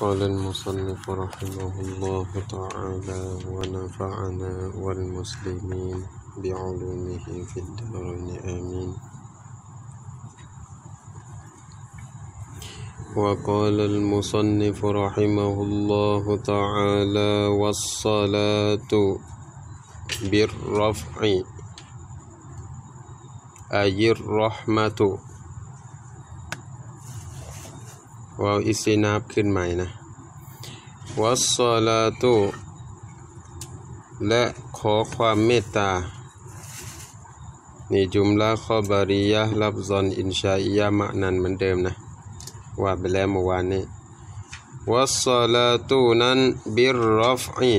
قال المصنف رحمه الله تعالى ونفعنا والمسلمين بعلومه في الدارين آمين. وقال المصنف رحمه الله تعالى والصلاة بالرفع أي الرحمة. วาวอิสินาบขึ้นใหม่นะวัสซาลาตุและขอความเมตตา นี่จุมลาขอบาริยะลับซอนอินชาอิยามะนันเหมือนเดิมนะ ว่าไปแล้วเมื่อวานนี้วัสซาลาตุนั้นบิรรฟอี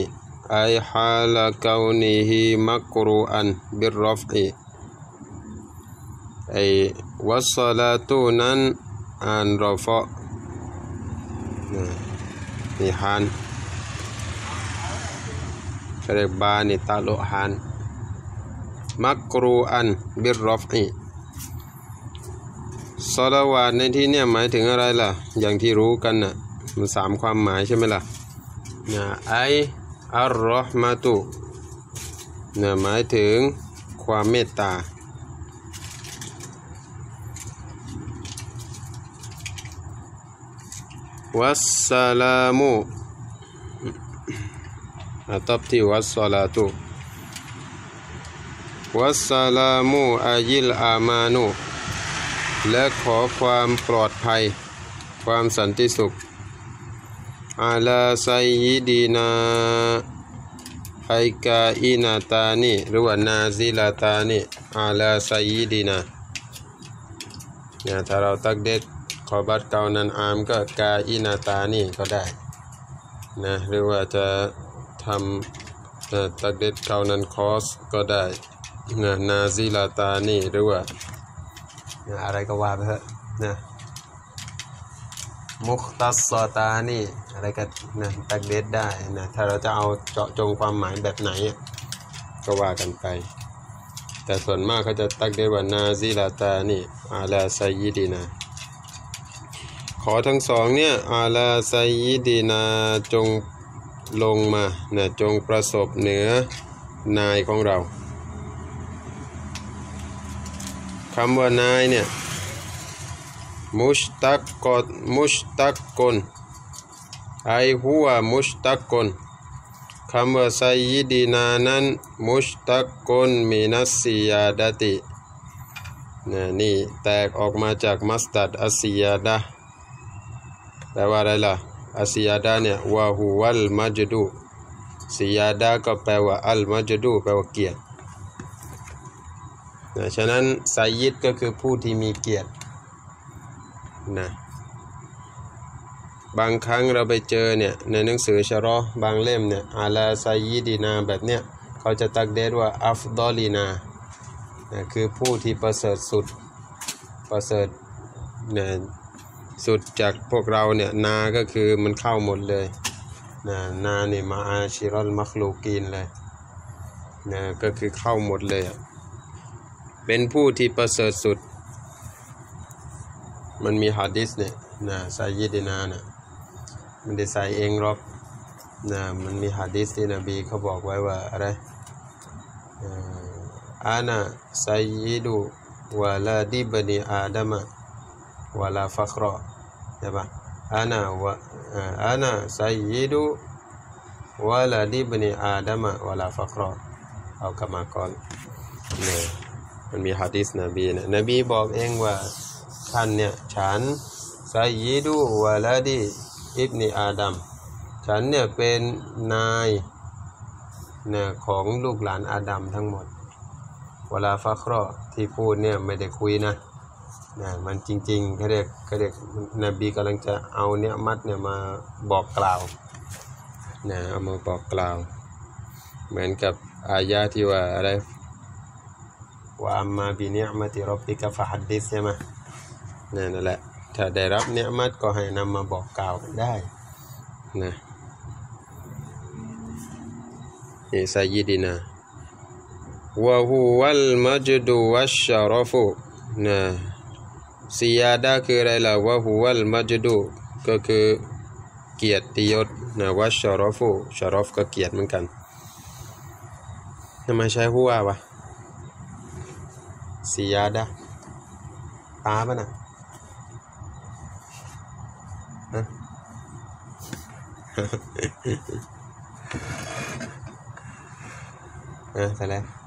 ไอฮาลกาวนิฮิมักรูอันบิรรฟอีไอวัสซาลาตุนั้นอ่านรฟะ นี่ฮานเรียกบานี่ตาโลฮานมักรูอันบิรรฟอีสลาวาดในที่เนี้หมายถึงอะไรล่ะ อย่างที่รู้กันน่ะมันสามความหมายใช่ไหมล่ะนะไออัลรอฮ์มาตุนะหมายถึงความเมตตา วัสสลามุตับที่วัสสลาตุวัสสลามุอายิลอามานุ และขอความปลอดภัย ความสันติสุข อาลาไซยิดีนาไอกาอินาตานีหรือว่านาซิลาตานีอาลาไซยิดีนาเนี่ยถ้าเราตักเด็ด ขอบัตเกานันอามก็กาอินาตานี่ก็ได้นะหรือว่าจะทำตักเด็ดเกานันคอสก็ได้นะนาซิลาตานี่หรือว่าอะไรก็ว่าไปเถอะนะมุคตัสซอตานี่อะไรก็นะตักเด็ดได้นะถ้าเราจะเอาเจาะจงความหมายแบบไหนก็ว่ากันไป แต่ส่วนมากเขาจะตักเด็ดว่านาซิลาตานี่อาลาไซยิดีนา ขอทั้งสองเนี่ยอาลาไซยิดีนาจงลงมานะจงประสบเหนือนายของเราคำว่านายเนี่ยมุชตักกดมุชตักกนไอหัวมุชตักกนคำว่าไซยิดีนานั้นมุชตักกนมีนัสซิยาดตินะนี่แตกออกมาจากมัสตัดอสซิยาดา แปลว่าอะไรล่ะอาซิยาดาเนี่ยวะฮูวัลมัจดูซิยาดาก็แปลว่าอัลมัจดูแปลว่าเกียรตินะฉะนั้นไซยิดก็คือผู้ที่มีเกียรตินะบางครั้งเราไปเจอเนี่ยในหนังสือชะรอบางเล่มเนี่ยอาลาไซยิดีนาแบบเนี้ยเขาจะตักเดดว่าอัฟดอลีนานะคือผู้ที่ประเสริฐสุดประเสริฐนะ สุดจากพวกเราเนี่ยนา ก็คือมันเข้าหมดเลยนะนาเนี่ยมาอาชิรอลมัคลูกีนเลยนะก็คือเข้าหมดเลย เป็นผู้ที่ประเสริฐสุด มันมีฮะดิษเนี่ยนะไซยิดินานะมันได้ใส่เองหรอกนะมันมีฮะดิษที่นบีเขาบอกไว้ว่าอะไรอานะไซยิดูวะลาดิบนีอาดามะวะลาฟักรอ ใช่ปะอานาะวะอานาไซยิดูวะลาดิบนีอาดัมะวะลาฟักรอเอากมากรเนี่ยมันมีฮะดิษนบีนะนบีบอกเองว่าท่านเนี่ยฉันไซยิดูวะลาดิอิบนีอาดัมฉันเนี่ยเป็นนายเนี่ยของลูกหลานอาดัมทั้งหมด เวลาฟักรอที่พูดเนี่ยไม่ได้คุยนะ นะมันจริงๆเขาเรียกเขาเรียกนบีกำลังจะเอาเนี่ยมัดเนี่ยมาบอกกล่าวนะเอามาบอกกล่าว เหมือนกับอายาที่ว่าอะไรว่าอัมมาบิเนียมาติรบิกะฟะฮัดดิสใช่ไหมนั่นแหละถ้าได้รับเนี่ยมัดก็ให้นำมาบอกกล่าวกันได้นะนี่ไซยิดีนะวะฮูวัลมัจดูวัชชารฟุนะ ซียาดาคืออะไรล่ะวะฮูวัลมัจดูก็คือเกียรติยศนะว่าชารอฟูชารอฟก็เกียรติเหมือนกันทำไมใช้หัววะสียาดะตาปะนะฮะเออแต่แล้ว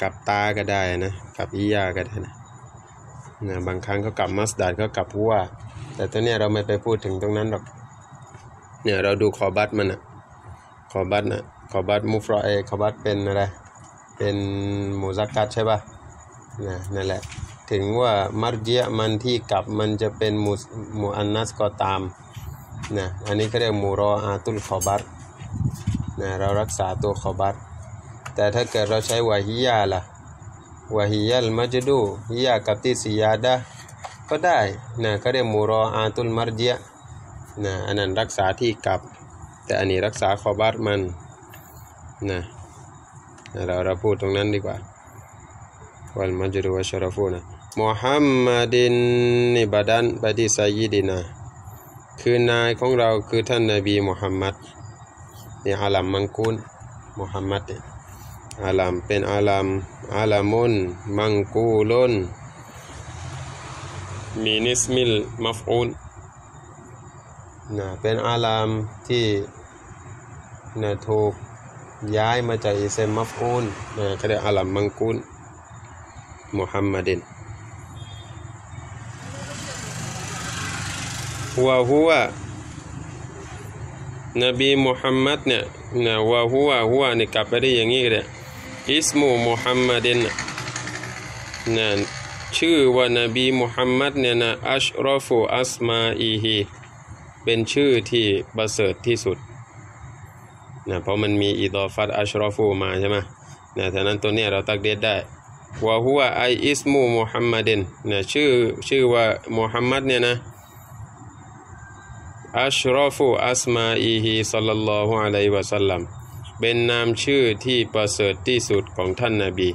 กลับตาก็ได้นะกลับอียาก็ได้นะนะบางครั้งก็กลับมัสดัดก็กลับหัวแต่ตัวเนี้ยเราไม่ไปพูดถึงตรงนั้นหรอกเนี่ยเราดูคอบัตมันอะคอบัตนะคอบัตมุฟรอเอคอบัตเป็นอะไรเป็นมูซักกัดใช่ป่ะนะนั่นแหละถึงว่ามัรเจียมันที่กลับมันจะเป็นมูมูอันนัสก็ตามนะอันนี้ก็เรียกมูรออาตุลคอบัตนะเรารักษาตัวคอบัต แต่ถ้าเกิดเราใช้วาฮิยาล่ะวาฮิยัลมัจดูฮิยากับที่สียาดะก็ได้นะก็เรียกมูรออาตุลมัรเจียนะอันนั้นรักษาที่กลับ แต่อันนี้รักษาคอบัตมันนะเราเราพูดตรงนั้นดีกว่าวัลมัจดูวะชรฟูนะมุฮัมมัดินนิบาดันบดีไซยิดินาคือนายของเราคือท่านนบีมุฮัมมัดนี่อาลัมมังกุลมุฮัมมัดเนี่ย อาลัมเป็นอาลัมอาลัมุนมังกูลุนมีนิสมิลมัฟอูนนะเป็นอาลัมที่นะถูกย้ายมาจากอิเซมมัฟอูนนะก็เรียกอาลัมมังกูลมุฮัมมัดินหัวหัวนบีมุฮัมมัดเนี่ยนะว่าหัวหัวเนี่กลับไปได้อย่างนี้ก็ได้ อิสมูมุฮัมมัดินนะชื่อว่านบีมุฮัมมัดเนี่ยนะอัชรอฟูอัสมาอีฮีเป็นชื่อที่ประเสริฐที่สุดนะเพราะมันมีอิดอฟัตอัชรอฟูมาใช่ไหมนะฉะนั้นตัวเนี้ยเราตักเดียดได้ว่าหัวไออิสมูมุฮัมมัดินนะชื่อชื่อว่ามุฮัมมัดเนี่ยนะอัชรอฟูอัสมาอีฮีสัลลัลลอฮุอะลัยวะสัลลัม เป็นนามชื่อที่ประเสริฐที่สุดของท่านนาบี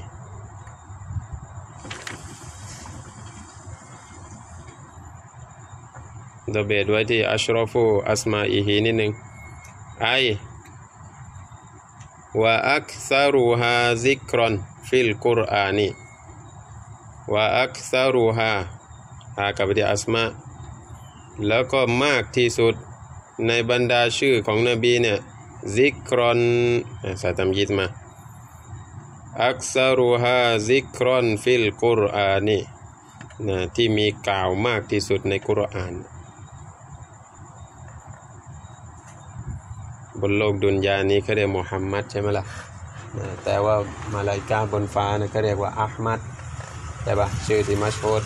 ดเบตไว้ที่อัชรอฟูอัสมาอีฮีนิดหนึ่งไอว่าอักษารูฮาซิกรอนฟิลกุรอานีว่าอักษารูฮาฮากับที่อัสมาแล้วก็มากที่สุดในบรรดาชื่อของนบีเนี่ย ซิกรอนใส่ตำยิดมาอักษารูฮาซิกรอนฟิลกุรอานีนะที่มีกล่าวมากที่สุดในกุรอาน บนโลกดุนยานี้เขาเรียกมุฮัมมัดใช่ไหมล่ะแต่ว่ามาลายกาบนฟ้านะเขาเรียกว่าอัลมัดใช่ปะชื่อที่มัชโฮด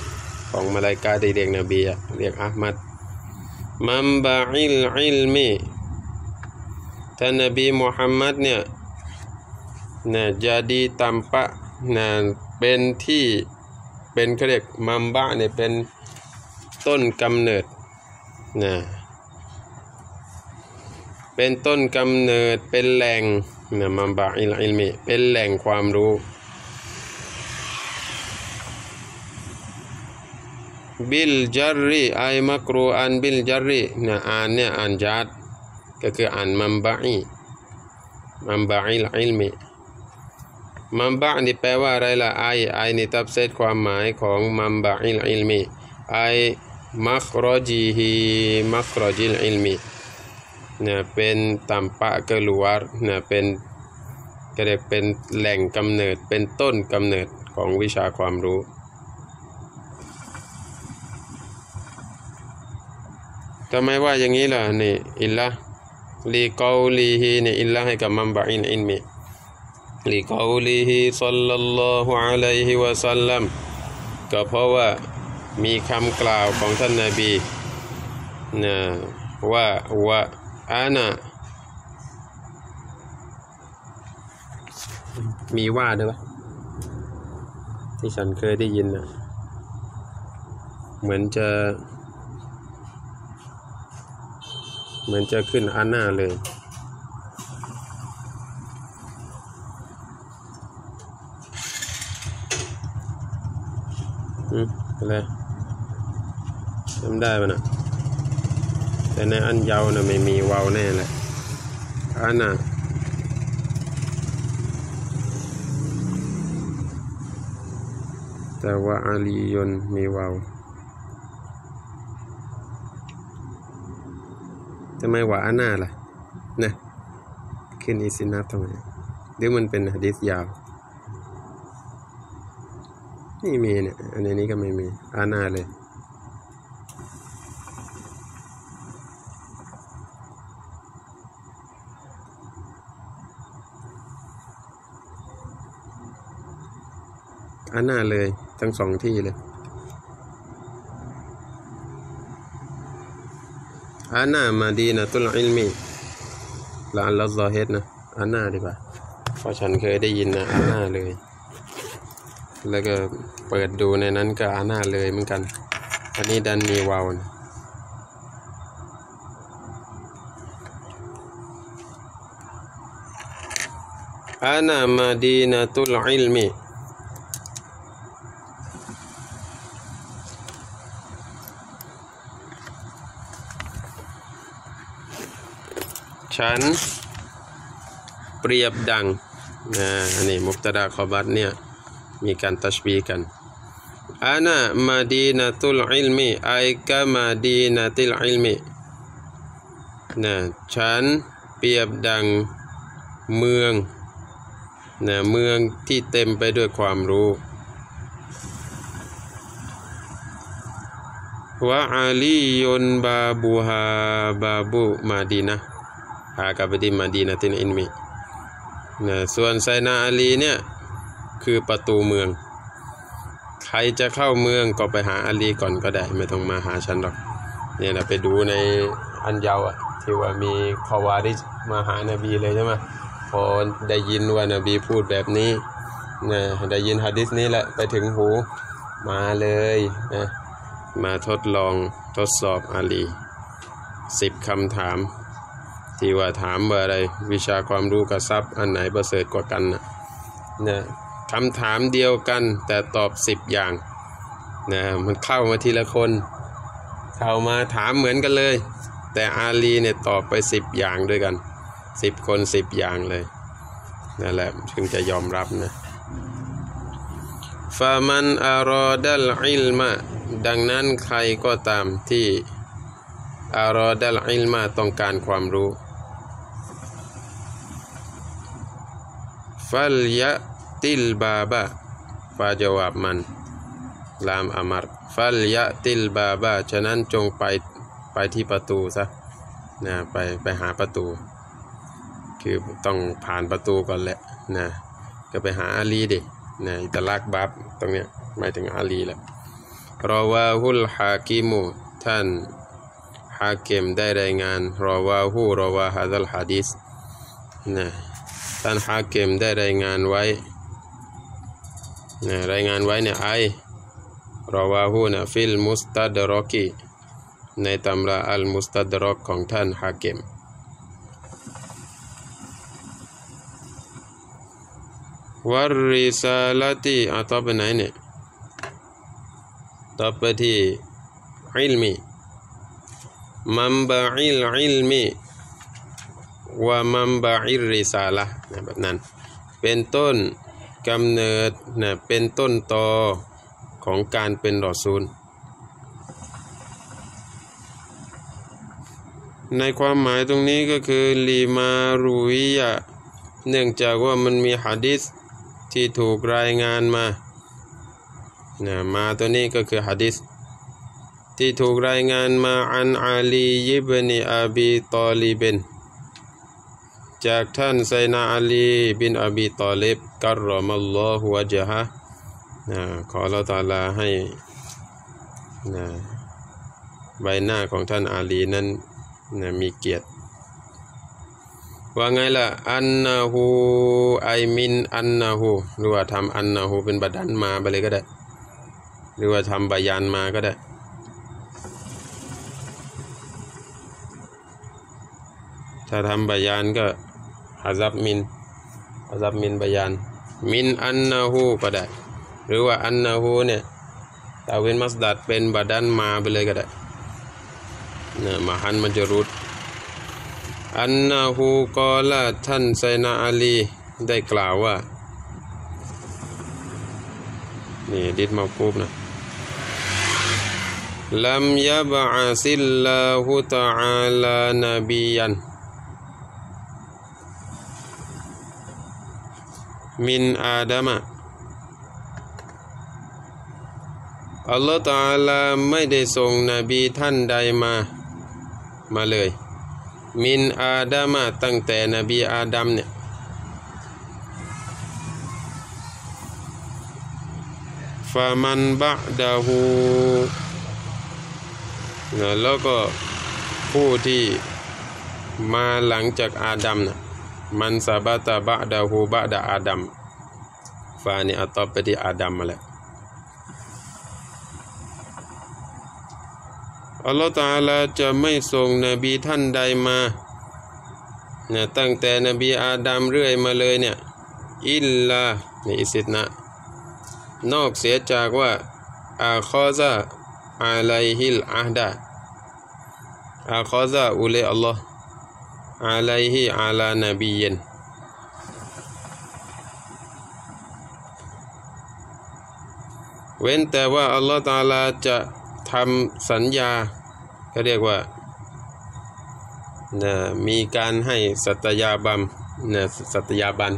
ของมาลายกาที่เรียกนบีเรียกอัลมัดมัมบะอิลอิลมี ท่านนบีมุฮัมมัดเนี่ยนะจะดีตัมปะนะเป็นที่เป็นเขาเรียกมัมบะเนี่ยเป็นต้นกำเนิดนะเป็นต้นกำเนิดเป็นแหล่งนะมัมบะอิลอิลมีเป็นแหล่งความรู้บิลจารีไอมักรูอันบิลจารีนะอ่านเนี่ยอ่านจัด ก็คืออ่านมัมบะอีมัมบะอิลอิลมีมัมบะนี่แปลว่าอะไรล่ะไอไอนี่ตับเซตความหมายของมัมบะอิลอิลมีไอมักรจีฮีมักรจิลอิลมีนะเป็นตัมปะกลัวรนะเป็นก็เรียกเป็นแหล่งกำเนิดเป็นต้นกำเนิดของวิชาความรู้ทำไมว่าอย่างนี้ล่ะนี่อิลละ ลีกอลีฮีนี่อิลละให้กับมัมบะอินอินมีลีกอลีฮีสัลลัลลอฮุอะลัยฮิวะสัลลัมก็เพราะว่ามีคำกล่าวของท่านนาบีนะว่าว่าอานะมีว่าด้วยปะที่ฉันเคยได้ยินนะเหมือนจะ เหมือนจะขึ้นอันหน้าเลย อืมอะไรจำได้ปะนะแต่ในอันยาวนะไม่มีวาวแน่แหละอันน่ะแต่ว่าอาลียนมีวาว ทำไมว่าอาน่าล่ะ นะขึ้นอิสินาทำไมหรือมันเป็นหะดีษยาว นี่มีเนี่ย อันนี้ก็ไม่มี อาน่าเลยอาน่าเลย ทั้งสองที่เลย อาน่ามาดีนะตุลอิลมีลานลอซอเฮดนะอาน่าดีกว่าเพราะฉันเคยได้ยินนะอาน่าเลย แล้วก็เปิดดูในนั้นก็อาน่าเลยเหมือนกันอันนี้ดันมีวาวนะอาน่ามาดีนะตุลอิลมี ฉัน เปรียบดังนะอันนี้มุบตะดาขอบัตเนี่ยมีการตัชบีกันอานะมาดีนาตุลอิลมีไอกะมาดีนาติลอิลมีนะฉันเปรียบดังเมืองนะเมืองที่เต็มไปด้วยความรู้วะอาลียุนบาบูฮาบาบูมาดีนะ หากับดีมาดีนาตินอินมีนะส่วนไซนาอาลีเนี่ยคือประตูเมือง ใครจะเข้าเมืองก็ไปหาอาลีก่อนก็ได้ ไม่ต้องมาหาฉันหรอกเนี่ยนะไปดูในอันยาวอะที่ว่ามีคาวาริมาหานาบีเลยใช่ไหมพอได้ยินว่านาบีพูดแบบนี้นะได้ยินฮะดิษนี้แหละไปถึงหูมาเลยนะมาทดลองทดสอบอาลีสิบคำถาม ที่ว่าถามว่าอะไรวิชาความรู้กับทรัพย์อันไหนประเสริฐกว่ากันนะนะคำถามเดียวกันแต่ตอบสิบอย่างนะมันเข้ามาทีละคน เข้ามาถามเหมือนกันเลย แต่อาลีเนี่ยตอบไปสิบอย่างด้วยกันสิบคนสิบอย่างเลยนั่นแหละถึงจะยอมรับนะฟามันอารอดัลอิลมาดังนั้นใครก็ตามที่อารอดัลอิลมาต้องการความรู้ ฟัลยะติลบาบะฟาจาวบมัน ลามอามัรฟัลยะติลบาบะฉะนั้นจงไปไปที่ประตูซะนะไปไปหาประตู คือต้องผ่านประตูก่อนแหละนะก็ไปหาอาลีดินะอิตลักบับตรงเนี้ยหมายถึงอาลีแหละรอวาฮุลฮากิมูท่านฮาเกมได้รายงานรอวาฮูรอวาฮะซัลฮะดิษนะ ท่านฮาเกมได้รายงานไว้นะรายงานไว้เนี่ยไอรอวาฮูนะฟิลมุสตัดรอกีในตำราอัลมุสตัดรอกของท่านฮาเกมวาริซาลติอะต่อไปไหนเนี่ยต่อไปที่อิลมีมัมบะอิลอิลมี ว่ามัมบะอิริซาละนะแบบนั้น เป็นต้นกำเนิดนะเป็นต้นตอของการเป็นรอซูล ในความหมายตรงนี้ก็คือลีมารุวิยะเนื่องจากว่ามันมีหะดิษที่ถูกรายงานมานะมาตัวนี้ก็คือหะดิษที่ถูกรายงานมาอันอาลียิบนีอาบีตอลีบิน จากท่านไซนาอาลี บินอบีตอลิบกัรรอมัลลอฮุวะจฮะนะขอเราตาลาให้นะใบหน้าของท่านอาลีนั้นนะมีเกียรติ ว่าไงล่ะ อันนาหูไอมิน อันนาหูหรือว่าทำอันนาหูเป็นบัดันมาไปเลยก็ได้ หรือว่าทำบายานมาก็ได้ถ้าทำบายานก็ อาซับมินอาซับมินบยาน มินอันนาหูก็ได้ หรือว่าอันนาหูเนี่ยตาเวนมัสดัดเป็นบาดันมาไปเลยก็ได้นะมาฮันมันจะรุดอันนาฮูกอละท่านไซนาอาลีได้กล่าวว่า นี่ดิดมาคูบนะลัมยบะซิลลาฮุตะอาลานบียัน มินอาดามะอัลลอฮฺตาลาไม่ได้ส่งนบีท่านใดมา มาเลย มินอาดามะตั้งแต่นบีอาดัมเนี่ยฟามันบะดาหูแล้วก็ผู้ที่มาหลังจากอาดัมนะ มันซาบะตาบะดาหูบะดาอาดัมฟานี่อัตตไปที่อาดัมมาแล้วอัลลอฮฺตาลาจะไม่ส่งนบีท่านใดมาเนี่ยตั้งแต่นบีอาดัมเรื่อยมาเลยเนี่ยอิลลาในอิสิตนะนอกเสียจากว่าอาคอซาอาไลฮิลอาดาอาคอซาอุเลอัลลอฮ์ อาไลฮิอาลานบียนเว้นแต่ว่าอัลลอฮ์ตาลาจะทำสัญญาเขาเรียกว่านะมีการให้สัตยาบัมนะสัตยาบัน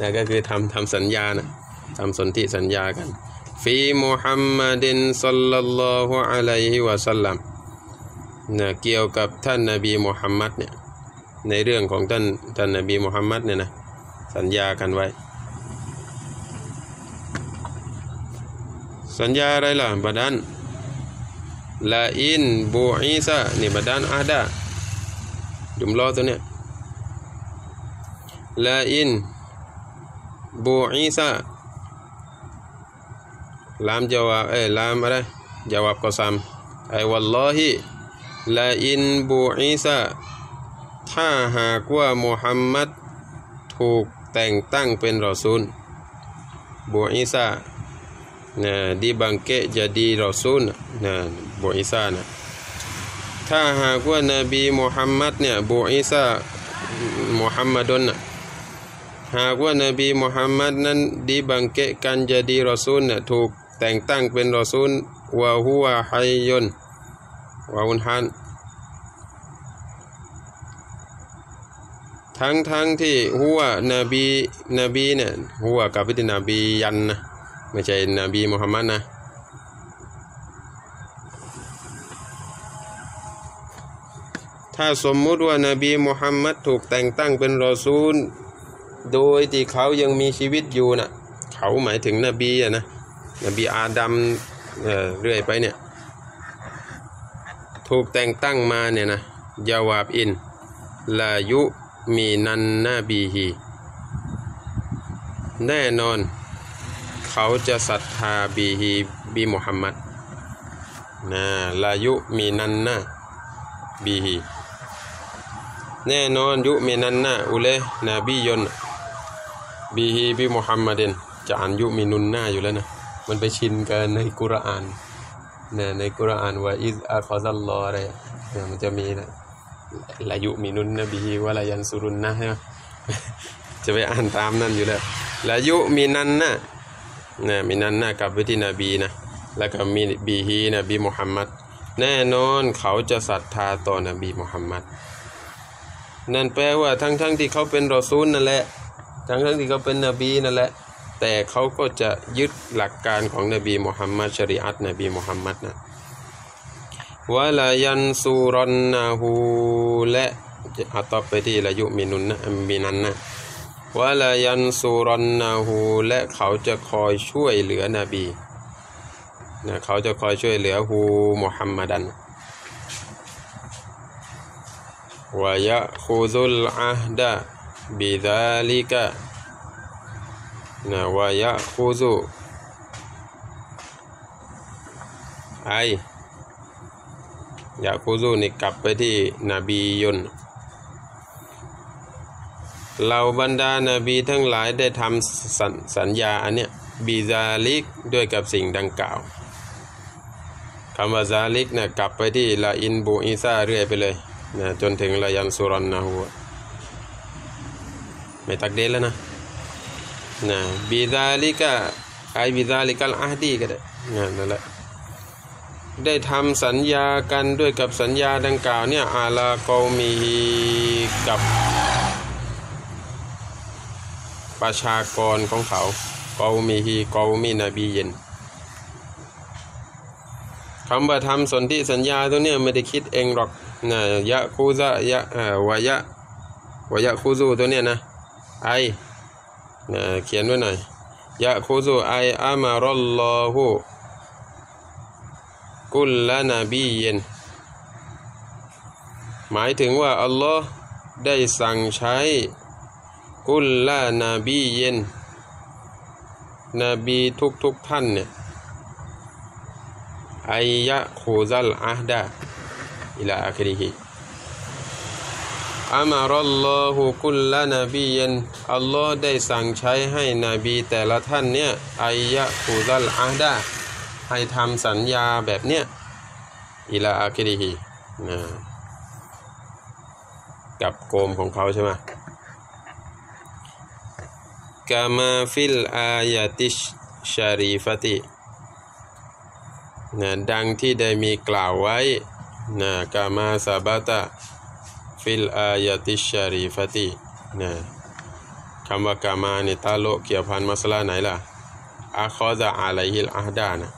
นะก็คือทำทำสัญญานะทำสนธิสัญญากันฟีมุฮัมมัดินสัลลัลลอฮุอะลัยฮิวะสัลลัมนะเกี่ยวกับท่านนบีมุฮัมมัดเนี่ย ในเรื่องของท่านท่านนบีมุฮัมมัดเนี่ยนะสัญญากันไว้ สัญญาอะไรล่ะบัดนั้นลาอินบูอีซานี่บัดนั้นอาดาจุมลอตัวเนี้ยลาอินบูอีซาลามจาวาเอ้ลามอะไรจาวบกอซัมไอ้วัลลอฮิลาอินบูอีซา ถ้าหากว่ามุฮัมมัดถูกแต่งตั้งเป็นรอซูลบูอีซานะดีบังเกจะดีรอซูลนะบูอีซานะถ้าหากว่านบีมุฮัมมัดเนี่ยบูอีซามุฮัมมัดนนะหากว่านบีมุฮัมมัดนั้นดีบังเกกันจะดีรอซูลเนี่ยถูกแต่งตั้งเป็นรอซูลวะฮุวะฮัยยุนวะอุนฮัน ทั้งทั้งที่หัวนบีนบีเนี่ยหัวกับพิธีนบียันนะไม่ใช่นบีมุฮัมมัดนะถ้าสมมุติว่านบีมุฮัมมัดถูกแต่งตั้งเป็นรอซูล โดยที่เขายังมีชีวิตอยู่นะ่ะเขาหมายถึงนบีอะนะนบีอาดัมเเรื่อยไปเนี่ยถูกแต่งตั้งมาเนี่ยนะยาวาบอินลายุ มีนันนาบีฮีแน่นอน เขาจะศรัทธาบีฮีบีมุฮัมมัดนะลายุมีนันนาบีฮีแน่นอนยุมีนันนาอุเลนบียนบีฮีบีมุฮัมมัดินจะอ่านยุมีนุนนาอยู่แล้วนะ มันไปชินกันในกุรอานนะในกุรอานว่าอิสอาคอซัลลออะไรมันจะมีนะ ลายุมีนุนนบีวะลายันสุรุนนะใช่ไหมจะไปอ่านตามนั่นอยู่แล้วลายุมีนันนะนะมีนันนะกับวิธีนบีนะแล้วก็มีบีฮีนบีมุฮัมมัดแน่นอนเขาจะศรัทธาต่อนบีมุฮัมมัดนั่นแปลว่าทั้งๆทที่เขาเป็นรอซูลนั่นแหละ ทั้งๆทที่เขาเป็นนบีนั่นแหละ แต่เขาก็จะยึดหลักการของนบีมุฮัมมัดชริอัตนบีมุฮัมมัดนะ วะลายันซูรอนนาหูและอัตไปที่ละยุมินุนนะมินันนะวะลายันซูรอนนาหูและเขาจะคอยช่วยเหลือนบีนะเขาจะคอยช่วยเหลือฮูมุฮัมมัดันวายะคูซุลอาฮดะบิดาลิกะนะวายะคูซุไอ ยาคูซูนี่กลับไปที่นบียุนเหล่าบรรดานาบีทั้งหลายได้ทำสสัญญาอันเนี้ยบีซาลิกด้วยกับสิ่งดังกล่าวคำว่าซาลิกเนี่ยกลับไปที่ละอินบูอีซาเรื่อยไปเลยนะจนถึงละยันสุรอนนะหัวไม่ตักเดนแล้วนะนะบิซาลิกะไอบิซาลิกัลอาดีก็ได้นะนั่นแหละ ได้ทำสัญญากันด้วยกับสัญญาดังกล่าวเนี่ยอาลากอมีกับประชากรของเขากอมีฮีกอมีนบีเย็นคำว่าทำสนธิสัญญาตัวเนี้ยไม่ได้คิดเองหรอกนะยะคูซะยะอ่าวายะวายะคูซูตัวเนี้ยนะไอนะเขียนไว้หน่อยยะคูซูไออามารัลลอฮุ กุลละนบีเย็นหมายถึงว่า อัลลอฮ์ได้สั่งใช้ กุลละนบีเย็นนบีทุกๆทท่านเนี่ยอายะคูซัลอาฮดาอิลาอัคริฮิอามารัลลอฮุกุลละนบีเย็นอัลลอฮ์ได้สั่งใช้ให้นบีแต่ละท่านเนี่ยอายะคูซัลอาฮดา ให้ทำสัญญาแบบเนี้ยอิลาอาคิริฮีนะกับโกมของเขาใช่ไหมกามาฟิลอายาติชชารีฟตินะดังที่ได้มีกล่าวไว้นะกามาซาบาตาฟิลอายาติชารีฟตินะคำว่ากามาเนี่ยตาโลเกี่ยวพันมัสลาไหนล่ะอาคอซาอะลัยฮิลอาดานะ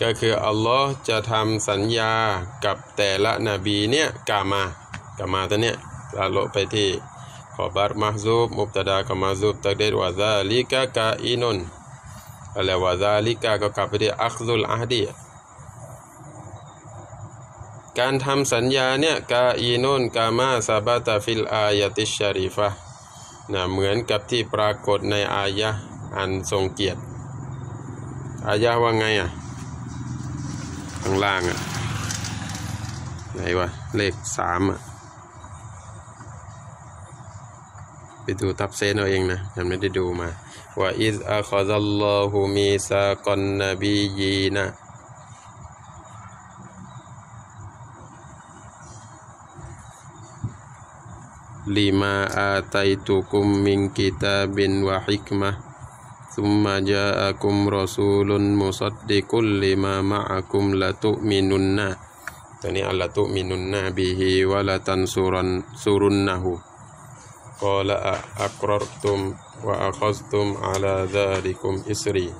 ก็คืออัลลอฮ์จะทำสัญญากับแต่ละนบีเนี่ยกามากามาตัวเนี้ยตาโลไปที่ขอบาร์มาซูบมุบตดากามาซูบตักเดดวาซาลิกะกาอินุนอะไรวาซาลิกะก็กลับไปที่อัคซุลอาฮดีการทำสัญญาเนี่ยกาอีนุนกามาซาบาตาฟิลอายติชารีฟะนะเหมือนกับที่ปรากฏในอายะอันทรงเกียรติอายะว่าไงอะ ข้างล่างอะ ไหนวะ เลขสามอะ ไปดูทับเซนเอาเองนะฉันไม่ได้ดูมาว่าอิสอัคซัลลอฮุมีซากอนนบียีนะลิมาอาตัยตุกุมมิงกิตาบินวะฮิกมะ thumma ja'akum rasulun musaddiqul lima ma'akum latu'minunna. Ini ala tu'minunna bihi wa latansuran surunnahu. Qala akrartum wa akhaztum ala dhalikum isri.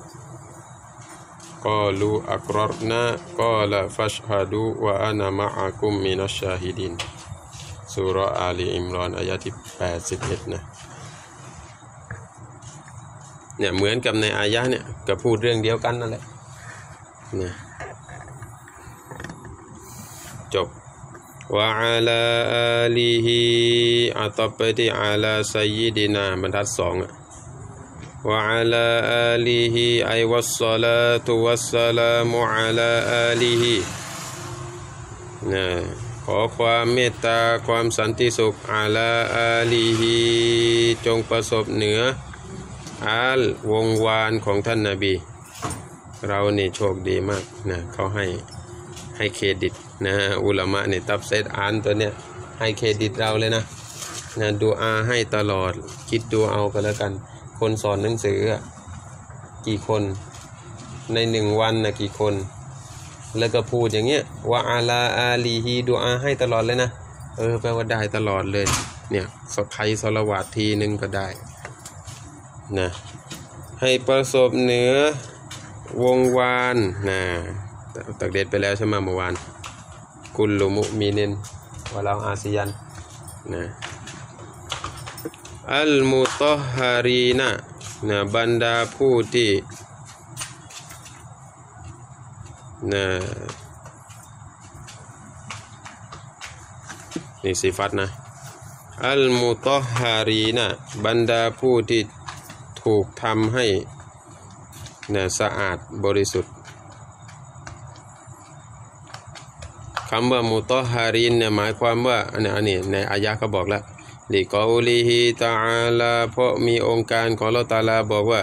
Qalu akrarna qala fashhadu wa ana ma'akum surah ali imran ayat 81 เนี่ยเหมือนกับในอายะเนี่ยก็พูดเรื่องเดียวกันนั่นแหละเนี่ยจบวะอาลาอาลีฮิอัตบไปที่อาลาไซยิดินาบรรทัดสองอะวะอาลาอาลีฮิไอวัสสลาตุวัสสลามุอาลาอาลีฮินะขอความเมตตาความสันติสุขอาลาอาลีฮิจงประสบเหนือ อาลวงวานของท่านนาบี เรานี่โชคดีมากนะเขาให้ให้เครดิตนะอุลามะเนี่ยตับเซตอ่านตัวเนี้ยให้เครดิตเราเลยนะนะดูอาให้ตลอดคิดดูเอากันแล้วกัน คนสอนหนังสือกี่คนในหนึ่งวันนะกี่คน แล้วก็พูดอย่างเงี้ยว่าอาลาอาลีฮีดูอาให้ตลอดเลยนะ เออแปลว่าได้ตลอดเลย เนี่ยสใครสละวาดทีนึงก็ได้ นะให้ประสบเหนือวงวานนะตักเด็ดไปแล้วใช่ไหมเมื่อวานกุลลุมุมีนินวะลาอาซียันนะอัลมุตฮารีนะนะบรรดาผู้ที่นะนี่สิฟัตนะอัลมุตฮารีนะบรรดาผู้ที่ ถูกทำให้นะสะอาดบริสุทธิ์คำว่ามุตฮารินเนี่ยหมายความว่าอันนี้อันนี้ในอายะเขาบอกแล้วลิกอลีฮิตาลาเพราะมีองค์การของลอตาลาบอกว่า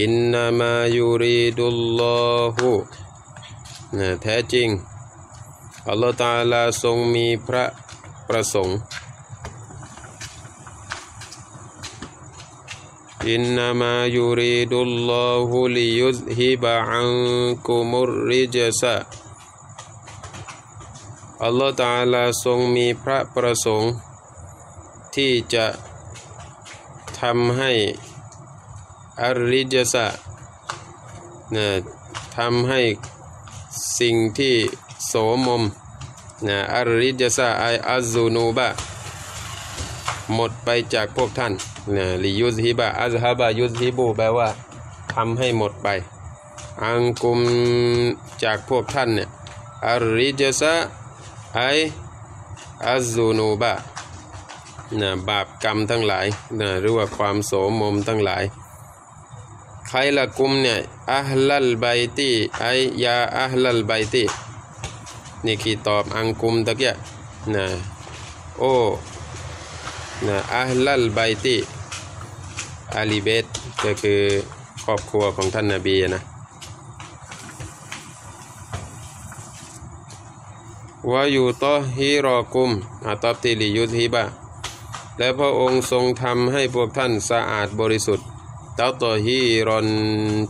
อินนามายูริดุลลอฮุนะแท้จริงอัลลอฮฺตาลาทรงมีพระประสงค์ อินนามายูริดุลลอฮุลิยุซฮิบะอันกุมุรริจซะอัลลอฮฺตาลาทรงมีพระประสงค์ ที่จะทำให้อริจซะนะทำให้สิ่งที่โสมมนะอริจซะไออัซูนูบะ หมดไปจากพวกท่านนะลิยุซฮิบะอัซฮะบะยุซฮิบูแปลว่าทำให้หมดไป อังกุมจากพวกท่านเนี่ยอาริจซะไออัซซูนูบะนะบาปกรรมทั้งหลายนะหรือว่าความโสมมทั้งหลาย ใครละกุมเนี่ยอัลลัลไบตีไอยาอัลลัลไบตีนี่คือตอบอังกุมตะเกียนะโอ้ นะอัลลัลไบตีอาลีเบตก็คือครอบครัวของท่านนาบีนะวาอยู่ต่อฮิรอกุมอาตอบติลิยุทฮิบะ และพระองค์ทรงทำให้พวกท่านสะอาดบริสุทธิ์เต้าตัวฮีรอน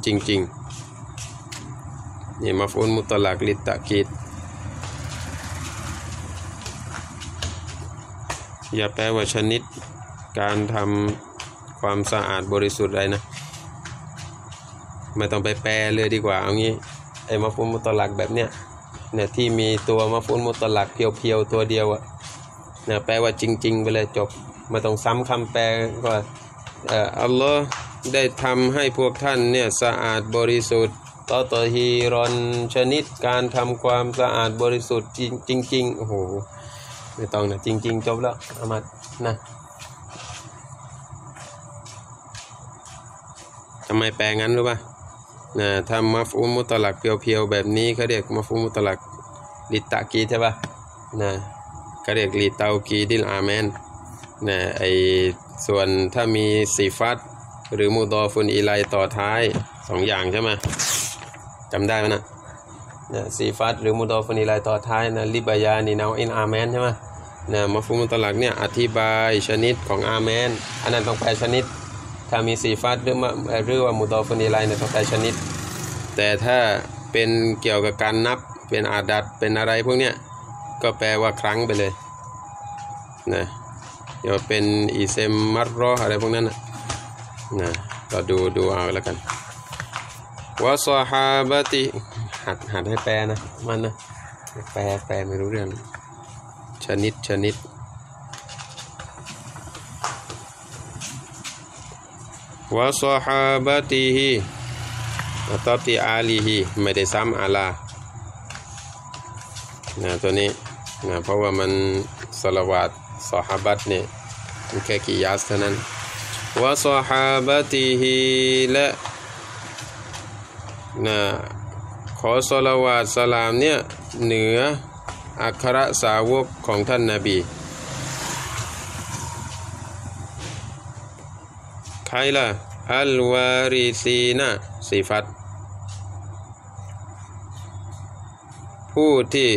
จริงๆ นี่มาฟุนมุตลักลิตตะกิด อย่าแปลว่าชนิดการทำความสะอาดบริสุทธิ์อะไรนะ ไม่ต้องไปแปลเลยดีกว่า เอางี้ไอ้มาฟุนมุตลักแบบเนี้ยเนี่ยที่มีตัวมาฟุนมุตลักเพียวๆตัวเดียวอะเนี่ยแปลว่าจริง ๆ ไปเลยจบไม่ต้องซ้ำคำแปลก็อ่ออัลลอฮ์ได้ทำให้พวกท่านเนี่ยสะอาดบริสุทธิ์ต่อต่อฮีรอนชนิดการทำความสะอาดบริสุทธิ์จริงจริงๆโอ้โห ไม่ต้องนะจริง ๆ จบแล้วอามัดนะทำไมแปลงั้นรู้ป่ะนะทำมัฟอุมุตลักเพียวๆแบบนี้เขาเรียกมัฟอุมุตลักลิตะกีใช่ป่ะนะเขาเรียกลิตากีดิลอาเมนนะไอส่วนถ้ามีสีฟัดหรือมูดอฟุนอีไลต่อท้ายสองอย่างใช่ไหมจำได้ไหมนะ นะสีฟัดหรือมูดอฟนอีไลต่อท้ายนะลิบายานีนาวอินอาเมนใช่ไหมนะมาฟุมุตลักเนี่ยอธิบายชนิดของอาเมนอันนั้นต้องแปลชนิด ถ้ามีสีฟัดหรือมาหรือว่ามูดอฟนอีไลเนี่ยต้องแปลชนิด แต่ถ้าเป็นเกี่ยวกับการนับเป็นอาดัดเป็นอะไรพวกเนี้ยก็แปลว่าครั้งไปเลยนะเดี๋ยวเป็นอีเซมมัรรออะไรพวกนั้นนะนะก็ดูดูเอาแล้วกันวะซอฮาบะติ หัดหัดให้แปลนะมันนะแปลแปลไม่รู้เรื่อง ชนิดชนิดวะซอฮาบะติฮิอบที่อาลีฮิไม่ได้ซ้ำอาลานะตัวนี้นะเพราะว่ามันสลวาดซอฮาบัตเนี่ยแค่กี่ยาสเท่านั้นวะซอฮาบะติฮิและนะ ขอสลาวาสลามเนี่ยเหนืออัครสาวกของท่านนาบี ใครล่ะ อัลวาริซีนะสิฟัตผู้ที่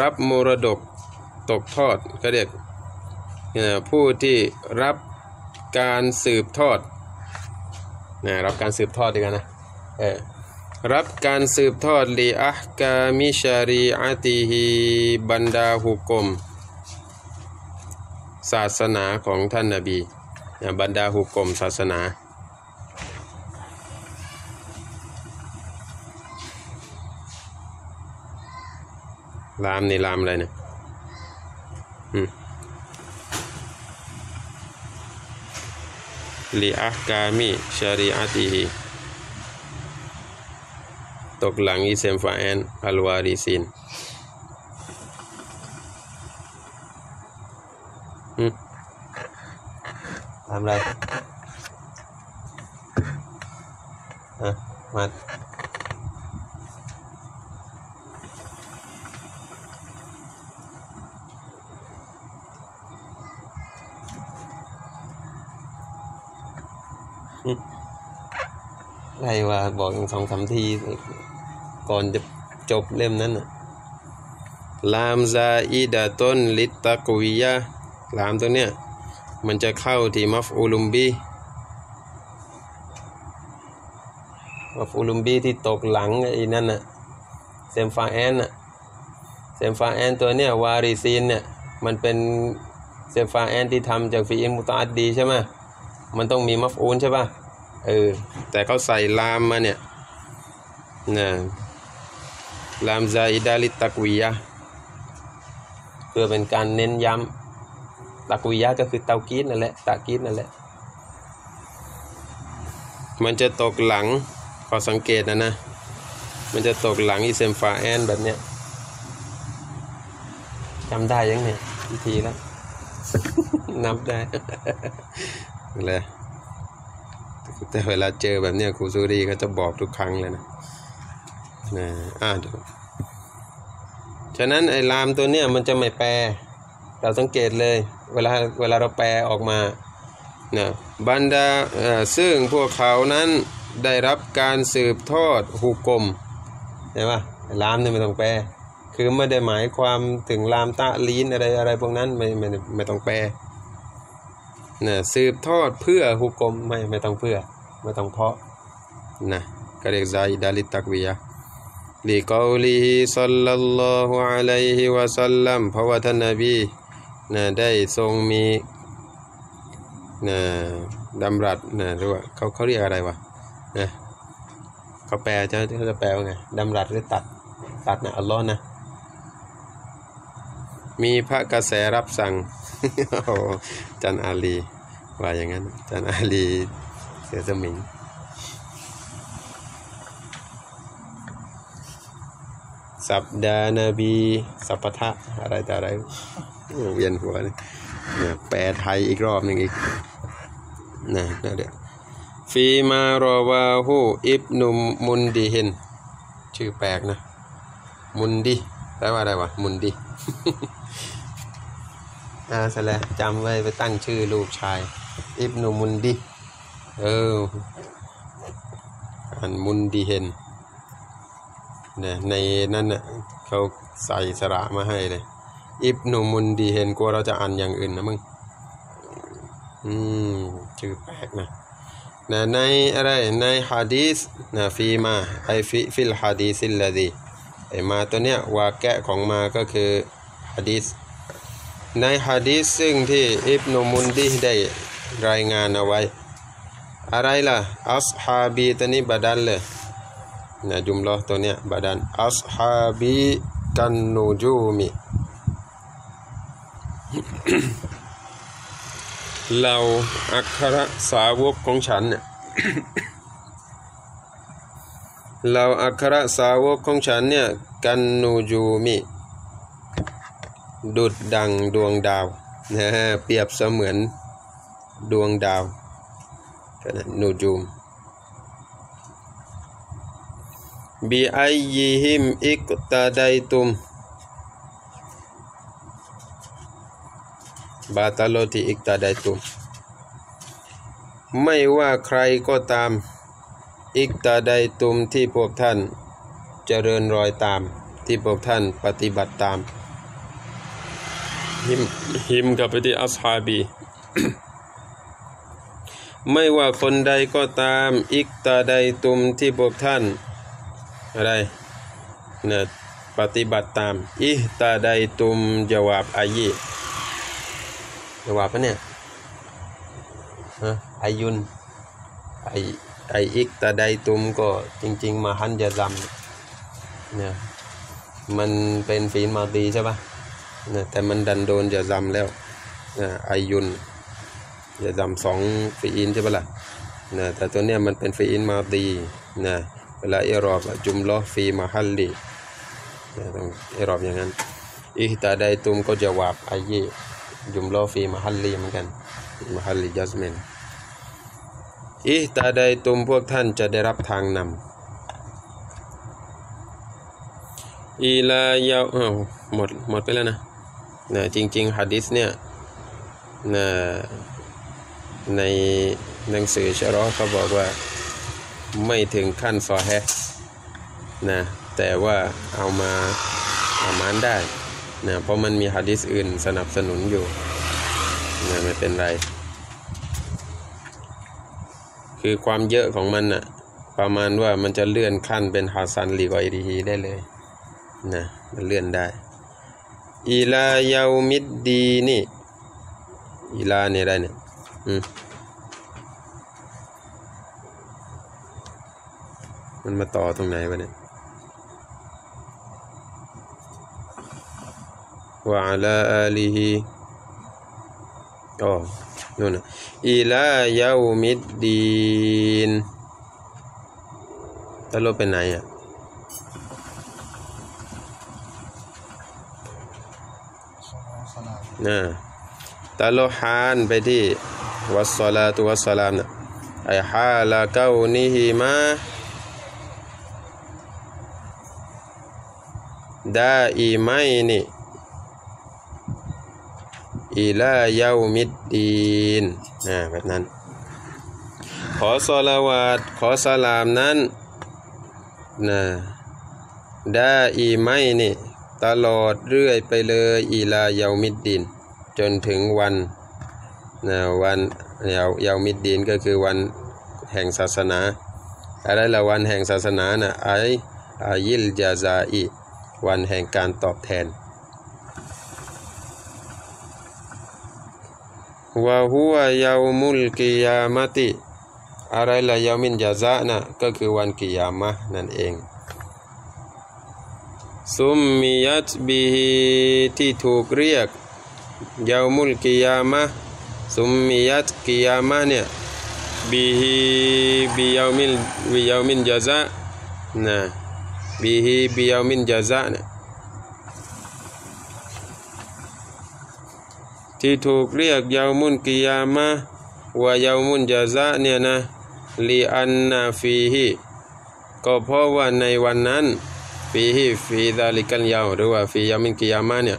รับมรดกตกทอดก็เรียกผู้ที่รับการสืบทอด นะรับการสืบทอดดีกันนะเออรับการสืบทอดลีอัคกามิชารีอาติฮีบรรดาหุกม ศาสนาของท่านนาบีนะบรรดาหุกมศาสนาลามนี่ลามอะไรเนี่ยอักามิ ชารีอาติฮีตก หลังอิเซมฟาแอนอัลวาริซินทำอะไรอะมาใครว่าบอกสองสามที ก่อนจะจบเล่มนั้นนะลามซาอีดาต้นลิตตะกุวิยะลามตัวเนี้ย มันจะเข้าที่มัฟอูลุมบีมัฟอูลุมบีที่ตกหลังไอ้นั่นน่ะเซมฟาแอนน่ะเซมฟาแอนตัวเนี้ยวาริซีนเนี่ย มันเป็นเซมฟาแอนที่ทำจากฟีอินมุตอัดดีใช่ไหม มันต้องมีมัฟอูลใช่ป่ะเออแต่เขาใส่ลามมาเนี่ยนะลามซาอิดาลิตตะกุยยะเพื่อเป็นการเน้นย้ำตะกุยยะก็คือเตากีดนั่นแหละตะกีดนั่นแหละ มันจะตกหลังขอสังเกตนะนะ มันจะตกหลังอีเซมฟาแอนแบบเนี้ยจำได้ยังเนี่ยวิธีแล้ว นับได้ เลยแต่เวลาเจอแบบเนี้ยครูซูรีก็จะบอกทุกครั้งเลยนะนะอ่าดูฉะนั้นไอ้ลามตัวเนี้ยมันจะไม่แปล เราสังเกตเลย เวลาเวลาเราแปลออกมานะบรรดาซึ่งพวกเขานั้นได้รับการสืบทอดหุกกลมเห็นปะลามเนี่ยไม่ต้องแปล คือไม่ได้หมายความถึงลามตะลีนอะไรอะไรพวกนั้นไม่ไม่ไม่ต้องแปล นะสืบทอดเพื่อหุกกลมไม่ไม่ต้องเพื่อไม่ต้องเพาะนะก็เรียกไซดาลิตักวิยะลีกอลีฮิสัลลัลลอฮุอะลัยฮิวะสัลลัมเพราะว่าท่านนบีนะได้ทรงมีนะดำรัสนะหรือว่าเขาเขาเรียกอะไรวะนะเขาแปลจะเขาจะแปลว่าไงดำรัสหรือตัดตัดนะอัลลอฮ์นะมีพระกระแสรับสั่ง โอ้จันอาลีว่าอย่างนั้น จันอาลีเสือสมิงสัปดาห์นบีสัพพทะอะไรแต่อะไรเวียนหัวเลยเนี่ยแปลไทยอีกรอบหนึ่งอีกนะนั่นเดี๋ยวฟีมารอวาหูอิบนุมมุนดีเฮนชื่อแปลกนะ มุนดีแปลว่าอะไรวะ มุนดี อ่าสละจำไว้ไปตั้งชื่อลูกชาย อิบนุมุนดีเอออันมุนดีเฮนเนี่ยในนั้นน่ะเขาใส่สระมาให้เลย อิบนุมุนดีเฮนกลัวเราจะอ่านอย่างอื่นนะมึง อืมชื่อแปลกนะนะในอะไรในฮะดีสนะฟีมาไอฟิฟิลฮะดีสิลลดีไอมาตัวเนี้ยวาแกะของมาก็คือฮะดีส ในฮะดีสซึ่งที่อิบนุมุนดีได้รายงานเอาไว้ อะไรล่ะ อัสฮาบีตัวนี้บาดันเลยนะจุมลอตัวเนี้ยบาดัน อัสฮาบีกันนูจูมิเราอัครสาวกของฉันเนี่ยเราอัครสาวกของฉันเนี่ย กันนูจูมิ ดุดดังดวงดาวนะฮะเปรียบเสมือนดวงดาวกันนูจูมบีไอยิฮิมอิกตาไดตุมบาตาโลติอิกตาไดตุมไม่ว่าใครก็ตามอิกตาไดตุมที่พวกท่านเจริญรอยตามที่พวกท่านปฏิบัติตาม หิมหิมกับไปที่อัสฮาบี ไม่ว่าคนใดก็ตามอิกตาไดตุมที่พวกท่าน อะไรนะปฏิบัติตาม อิตาไดตุมจวาบอายีจวาบปะเนี่ยฮะอายุนไอไออิกตาไดตุมก็จริง ๆ มาฮันจะจำเนี่ยมันเป็นฟีนมาดีใช่ปะ นี่ยแต่มันดันโดนจะจำแล้วนะอยุนจะจำสองฟีอินใช่ปะล่ะนะแต่ตัวเนี้ยมันเป็นฟีอินมาดีนะเวลาเอรอบจุมล้อฟีมาฮัลลีนะต้องเอรอบอย่างนั้นอิตาไดตุมก็จะวาบอายีจุมล้อฟีมาฮัลลีเหมือนกันมาฮัลลีจัสเมนอิตาไดตุมพวกท่านจะได้รับทางนำอีลายาอ้าวหมดหมดไปแล้วนะ นะจริงๆฮะดิษเนี่ยนะในหนังสือชะรอเขาบอกว่าไม่ถึงขั้นซอแฮนะแต่ว่าเอามาเอามานได้นะเพราะมันมีฮะดิษอื่นสนับสนุนอยู่นะไม่เป็นไร คือความเยอะของมันน่ะประมาณว่ามันจะเลื่อนขั้นเป็นฮาซันลีกอยดีฮีได้เลยนะมันเลื่อนได้ อีลาเยามิดดีนี่อีลาเนี่ยได้เนี่ยอืมมันมาต่อตรงไหนวะเนี่ยวะอะลาอาลีฮิอ๋อนู่นอีลาเยามิดดีนตลบเป็นไหนอะ สลาม นะตะโลฮานไปที่วัสสลาตุวัสสลามนะไอฮาลาเกานิฮิมาดาอีไมนี่อิลาเยามิดดีนนะแบบนั้น ขอสลาวาตขอสลามนั้นนะดาอีไมนี่ ตลอดเรื่อยไปเลยอีลาเยามิดดิน จนถึงวันนะวันเยาเยามิดดินก็คือวันแห่งศาสนาอะไรละวันแห่งศาสนานะไออายิลจาซาอีวันแห่งการตอบแทนวะฮุวะยามุลกิยามติ อะไรละยามินจาซะนะก็คือวันกิยามะนั่นเอง ซุมมียัตบิฮิที่ถูกเรียกยามุลกิยามะซุมมียัตกิยามะเนี่ยบิฮิบิยามิลบิยามินจาซะนะบิฮิบิยามินจาซะเนี่ยที่ถูกเรียกยามุลกิยามะว่ายามุนจาซะเนี่ยนะลีอันนาฟีฮิก็เพราะว่าในวันนั้น ฟีฮิฟีดาลิกัลยาวหรือว่าฟียามินกิยามะเนี่ย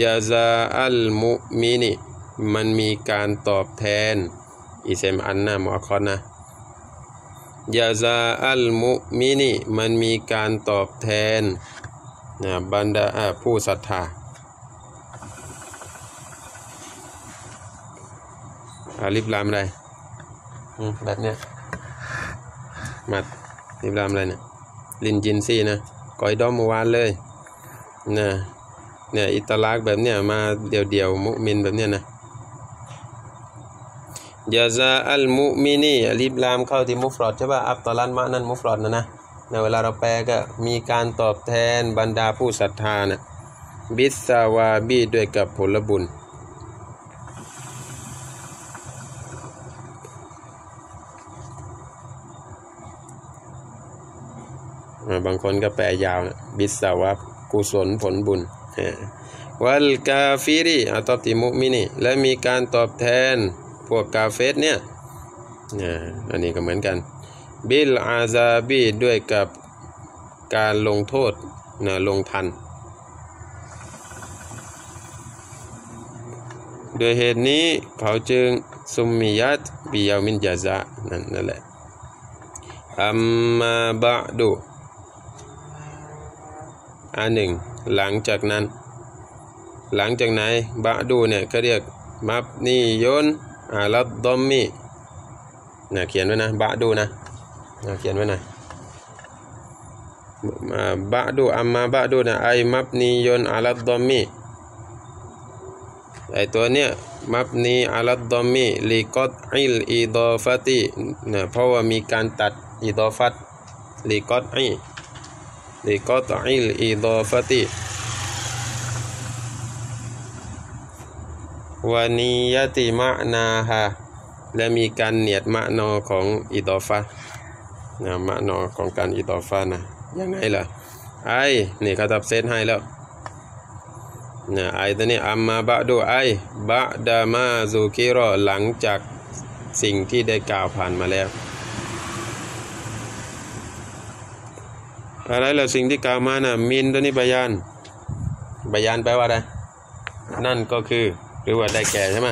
จาซาอัลมุมินีมันมีการตอบแทนอิเซมอันนะมอคอนนะยาซาอัลมุมินีมันมีการตอบแทนนะบรรดาผู้ศรัทธาอาลิบลามอะไรอืมแบบเนี้ยมัดลิบลามอะไรเนี่ยลินจินซี่นะ กอยดอมเมื่อวานเลยนะเนี่ยอิตาลักแบบเนี้ยมาเดี่ยวเดี่ยวมุมินแบบเนี้ยนะยาซาอัลมุมินีอลิบลามเข้าที่มุฟรอดใช่ป่ะอับตอลันมะนั่นมุฟรอดนะนะในเวลาเราแปลก็มีการตอบแทนบรรดาผู้ศรัทธานะบิสซาวาบีด้วยกับผลบุญ บางคนก็แปลยาวนะบิสสาวะกุศลผลบุญเออวัลกาฟิรีอาตอบติมุมินีและมีการตอบแทนพวกกาเฟสเนี่ยอันนี้ก็เหมือนกัน บิลอาซาบีด้วยกับการลงโทษนะลงทันโดยเหตุนี้เขาจึงซุมมิยัตบิยามินจาซะนั่นนั่นแหละอัมมาบะดุ อันหนึ่ง หลังจากนั้น หลังจากไหนบะดูเนี่ยเขาเรียกมับนียนอาลัดดอมมีนะเขียนไว้นะบะดูนะนะเขียนไว้นะอ่าบะดูอัมมาบะดูนะไอมับนียนอาลัดดอมมีไอตัวเนี้ยمبني على الضم لقطع الإضافة นะเพราะว่ามีการตัดอีดอฟัตลีกอดอี لقطع الإضافة ونية معناها และมีการเนียดมะนอของอิดอฟะนะมะนอของการอิดอฟะนะยังไงล่ะไอ้นี่เขาตับเซตให้แล้วนะไอ้ตัวนี้อัมมาบะดูไอ้บะดามาซูกิรอหลังจากสิ่งที่ได้กล่าวผ่านมาแล้ว อะไรล่ะสิ่งที่กล่าวมานะ่ะมินตัวนี้บยานบยานแปลว่าอะไรนั่นก็คือหรือว่าได้แก่ใช่ไหม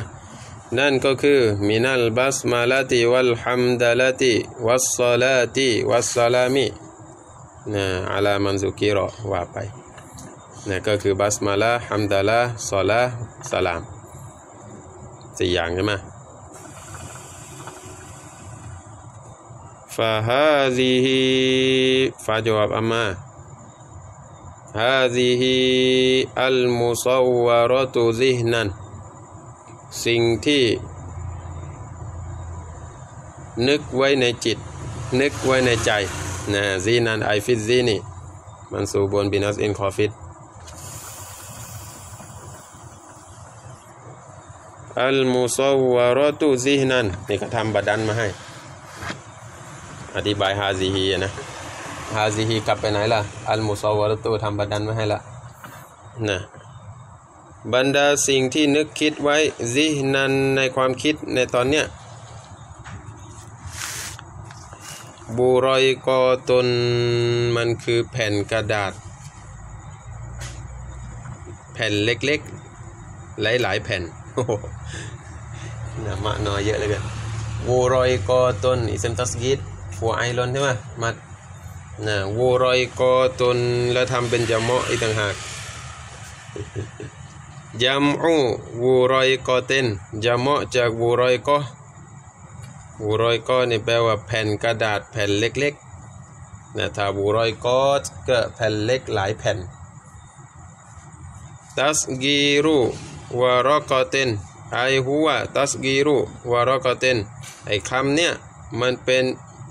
นั่นก็คือมินัลบัสมาลาติวัลฮัมดาลาติวัสซาลาติวัสสลามินะอัลามันซุกิรอว่าไปนะก็คือบัสมาลาฮัมดาลาซอลาสลามสี่อย่างใช่ไหม فهذه فجواب أما هذه المصورة ذهنا สิ่งที่ นึกไว้ในจิต นึกไว้ในใจนะซีนันไอฟิซซีนี่มันสูบนบินัสอินคอฟิดอัลมุซาวรตุซีนันนี่ก็ทำบัดดันมาให้ อธิบายฮาซีฮีนะฮาซีฮีกลับไปไหนล่ะ อัลมุซาวรตุทำบัดดันมาให้ละนะบรรดาสิ่งที่นึกคิดไว้ซินันในความคิดในตอนเนี้ยบูรอยกอตนมันคือแผ่นกระดาษ แผ่นเล็กๆ หลายๆแผ่นโอ้โหนะมะนอยเยอะเลยกันวูรอยกอตนอิสมตัสกีด ฟัวไอรอนใช่ไหมมัดนะวูรอยกอตนแล้วทำเป็นจามะอีกต่างหากยำอูวูรอยกอเตนจามะจากวูรอยกอวูรอยกอนี่แปลว่าแผ่นกระดาษแผ่นเล็กๆนะถ้าวูรอยกอก็แผ่นเล็กหลายแผ่นตัสกีรุวารอกอเตนไอหัวตัสกีรุวารอกอเตนไอคำเนี่ยมันเป็น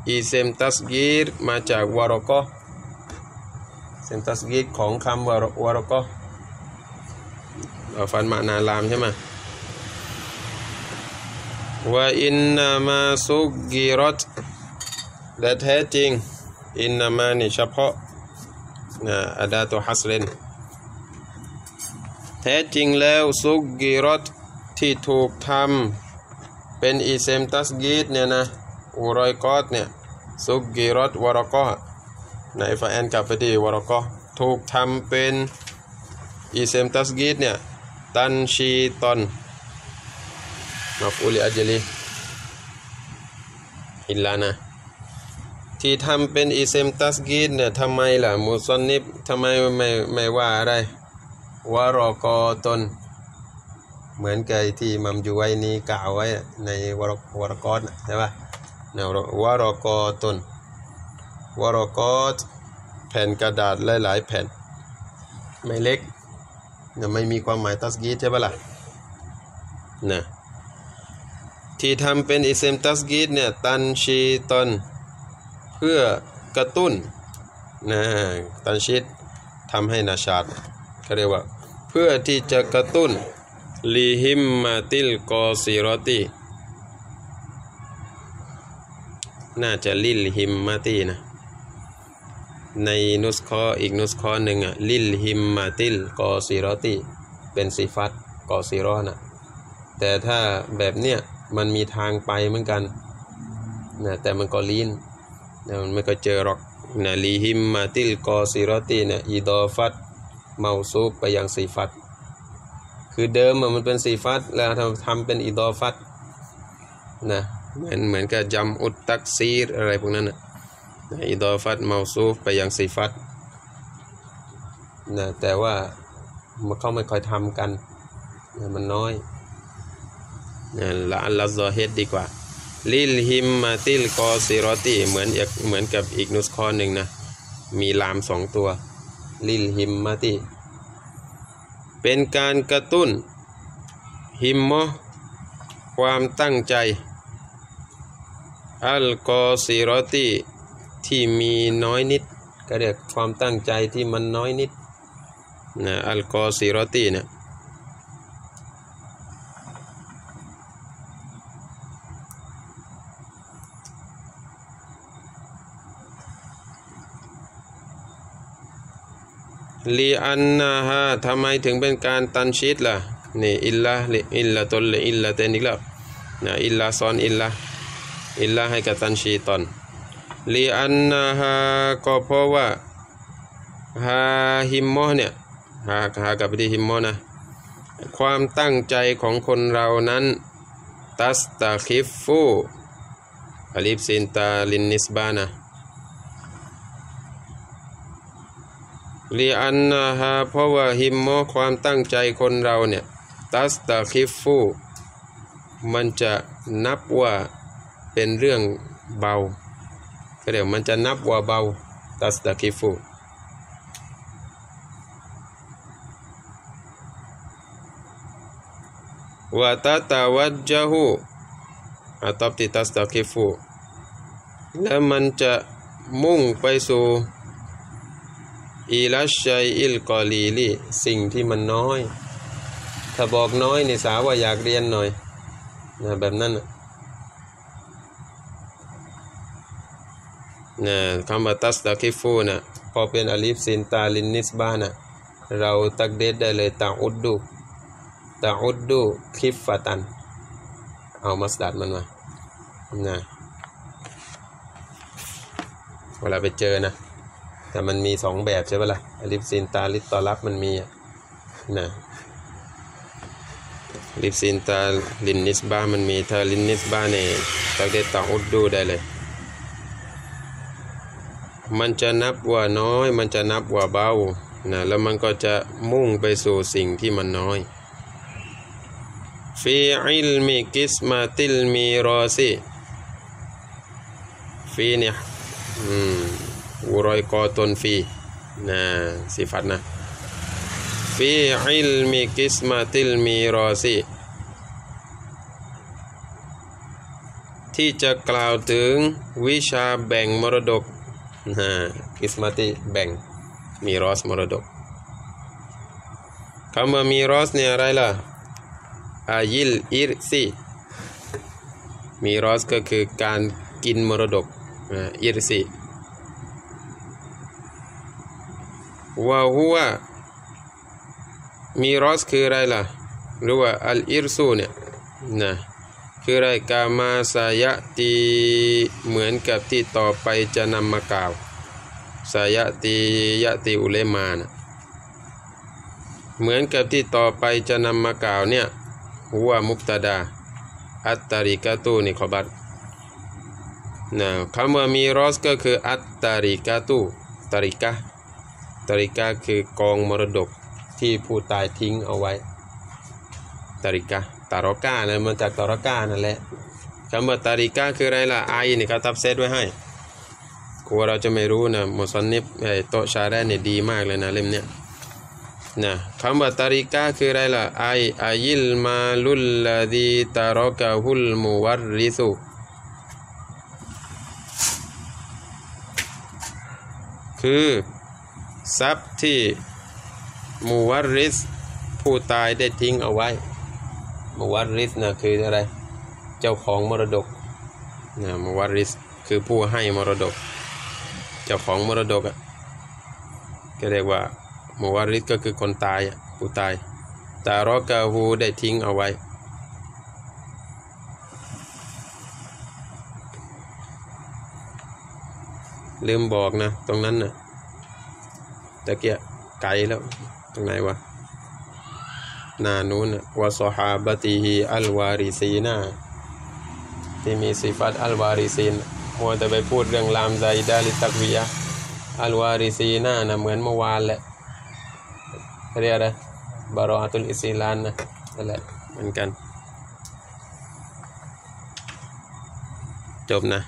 อีเซมตัสกีรมาจากวารกอเซมตัสกีรของคำวารวารกอฟันมานาลามใช่ไหมว่าอินนามาสุกีรตและแท้จริง อินนามานี่เฉพาะนะอาดาตุฮัสเรนแท้จริงแล้วซุกีรตที่ถูกทำเป็นอีเซมตัสกีดเนี่ยนะ อูรอยกอดเนี่ยซุกกีรอตวรกอในฟาแอนกับไปที่วรกอถูกทำเป็นอีเซมตัสกีดเนี่ยตันชีตอนมาฟูลิอัจลีอิลลานะที่ทำเป็นอีเซมตัสกีดเนี่ยทำไมล่ะมุสนิบทำไมไม่ไม่ว่าอะไรวารอกอตน เหมือนกับที่มัมยูไว้นี้กล่าวไว้ในวรวรกอตใช่ปะ เนวารอกอตนวารกอตแผ่นกระดาษหลาย ๆ แผ่น ไม่เล็กเนี่ยไม่มีความหมายตัสกีใช่ปะล่ะนะที่ทำเป็นอิเซมตัสกีเนี่ยตันชีตนเพื่อกระตุ้นนะตันชีตทำให้นาชาดเขาเรียกว่า เพื่อที่จะกระตุ้นลีฮิมมาติลกอซีรอตี น่าจะลิลฮิมมาตีนะ ในนุสคออีกนุสคอหนึ่งอะลิลฮิมมาติลกอซีรอตีเป็นสีฟัดกอซีรอนะแต่ถ้าแบบเนี้ยมันมีทางไปเหมือนกันนะแต่มันก็ลีนนะมันไม่ก็เจอหรอกนะลีฮิมมาติลกอซีรอตีเนี่ยอีดอฟัดเมาซูบไปยังสีฟัดคือเดิมมันเป็นสีฟัดแล้วทำทำเป็นอิดอฟัดนะ เหมือนเหมือนกับจำอุตตักซีรอะไรพวกนั้นนะอิดอฟัดเมาซูบไปยังสีฟัดนะแต่ว่ามันเขาไม่ค่อยทำกันนะมันน้อยนะละอัลลอฮฺเฮดดีกว่า للهمة القاصرة เหมือนเหมือนกับอีก نسخة หนึ่งนะ มี لام สองตัว للهمة เป็นการกระตุ้น همة ความตั้งใจ القاصرةที่มีน้อยนิด ก็เรียกความตั้งใจที่มันน้อยนิดนะอัลกอซีรอตีเนี่ยลีอันนาฮะทำไมถึงเป็นการตันชิดล่ะนี่อิลละอิลละตนอิลละเตนอีกแล้วนะอิลละซอนอิลละ อิลละให้กับตันชีตอนลีอันนาฮะก็เพราะว่าฮาฮิมมอเนี่ยฮาฮากับที่ฮิมมอนะความตั้งใจของคนเรานั้นตัสตาคิฟฟูอลิฟซินตาลินนิสบานะลีอันนาฮาเพราะว่าหิมโมความตั้งใจคนเราเนี่ยตัสตาคิฟฟูมันจะนับว่า เป็นเรื่องเบาก็เดี๋ยวมันจะนับว่าเบาตัสตาคิฟูวะตาตาวัจจาหูอาตติตัสตาคิฟูแล้วมันจะมุ่งไปสู่อิลัชชัยอิลกอลีลีสิ่งที่มันน้อย ถ้าบอกน้อยนี่สาวว่าอยากเรียนหน่อยนะแบบนั้นนะ นะคำว่าตัสตาคิฟูนะพอเป็นอลิฟซินตาลินนิสบ้านะเราตักเดดได้เลยตาอุดดูตาอุดดูคิฟฟตัน เอามัสดัดมันมานะเวลาไปเจอนะ แต่มันมีสองแบบใช่ปะละ่ะألف سين تاء للطلب มันมีอะนะ ألف سين تاء للنسبة มันมีถ้า للنسبة เนี่ย تقدير تعد ได้เลย มันจะนับว่าน้อย มันจะนับว่าเบานะแล้วมันก็จะมุ่งไปสู่สิ่งที่มันน้อยفي علم قسمة الميراث في เนี่ยอืม وريقات في นะ صفة นะ في علم قسمة الميراث ที่จะกล่าวถึงวิชาแบ่งมรดก นะقسمة แบ่ง ميراث มรดกคำว่า ميراث เนี่ยอะไรล่ะ أي الإرثมีรอสก็คือการกินมรดกอิรซีว่าหัวมีรอสคืออะไรล่ะ หรือว่าอัลอิรซูเนี่ยนะ คืออะไรกามาสายะตีเหมือนกับที่ต่อไปจะนำมากล่าว สายะตียะตีอุเลมานะเหมือนกับที่ต่อไปจะนำมากล่าวเนี่ยหัวมุบตาดา อัตตาริกาตูนี่ขอบัตนะคำว่ามีรอสก็คืออัตตาริกาตูตาริกาตาริกาคือกองมรดกที่ผู้ตายทิ้งเอาไว้ตาริกา ตารอกานะมาจากตารอกานั่นแหละคำว่าตาริกาคืออะไรล่ะไอนี่ยเขาทับเซตไว้ให้กลัวเราจะไม่รู้นะมุสนิบไอโตชาแรเนี่ยดีมากเลยนะเล่มเนี้ยนะคำว่าตาริกาคืออะไรล่ะไออายิลมาลุลลาดีตารอกะฮุลมุวัรริสุคือทรัพย์ที่มูวัรริสผู้ตายได้ทิ้งเอาไว้ มูวัรริสนะคืออะไร เจ้าของมรดกนะมูวัรริสคือผู้ให้มรดก เจ้าของมรดกอะก็เรียกว่ามูวาริสก็คือคนตายผู้ตายตารอกาฮูได้ทิ้งเอาไว้ ลืมบอกนะ ตรงนั้นนะตะเกียไกลแล้ว ตรงไหนวะ นานู้นวะซอฮาบตีฮีอัลวาริซีนาที่มีสิฟัตอัลวาริซีนมัวแต่ไปพูดเรื่องลามไซดาลิตักวิยะอัลวาริซีนานะเหมือนเมื่อวานแหละเรียกอะไรบารออาตุลอิซิลานนะนั่นแหละเหมือนกัน จบนะ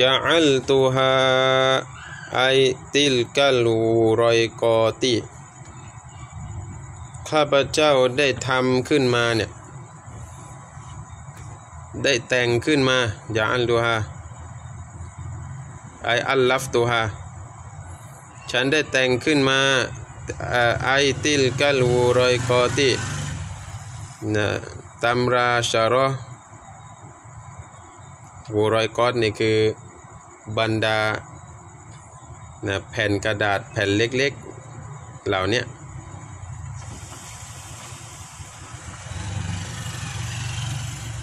ยาอัลตูฮาไอติลกัลูรอยกอตี ข้าพเจ้าได้ทำขึ้นมาเนี่ย ได้แต่งขึ้นมา อย่าอัลตูฮาไออัลลัฟตูฮาฉันได้แต่งขึ้นมาไอติลกัลวูรอยกอตินะตัมราชารอวูรอยกอตนี่คือบรรดานะแผ่นกระดาษแผ่นเล็กๆ เหล่านี้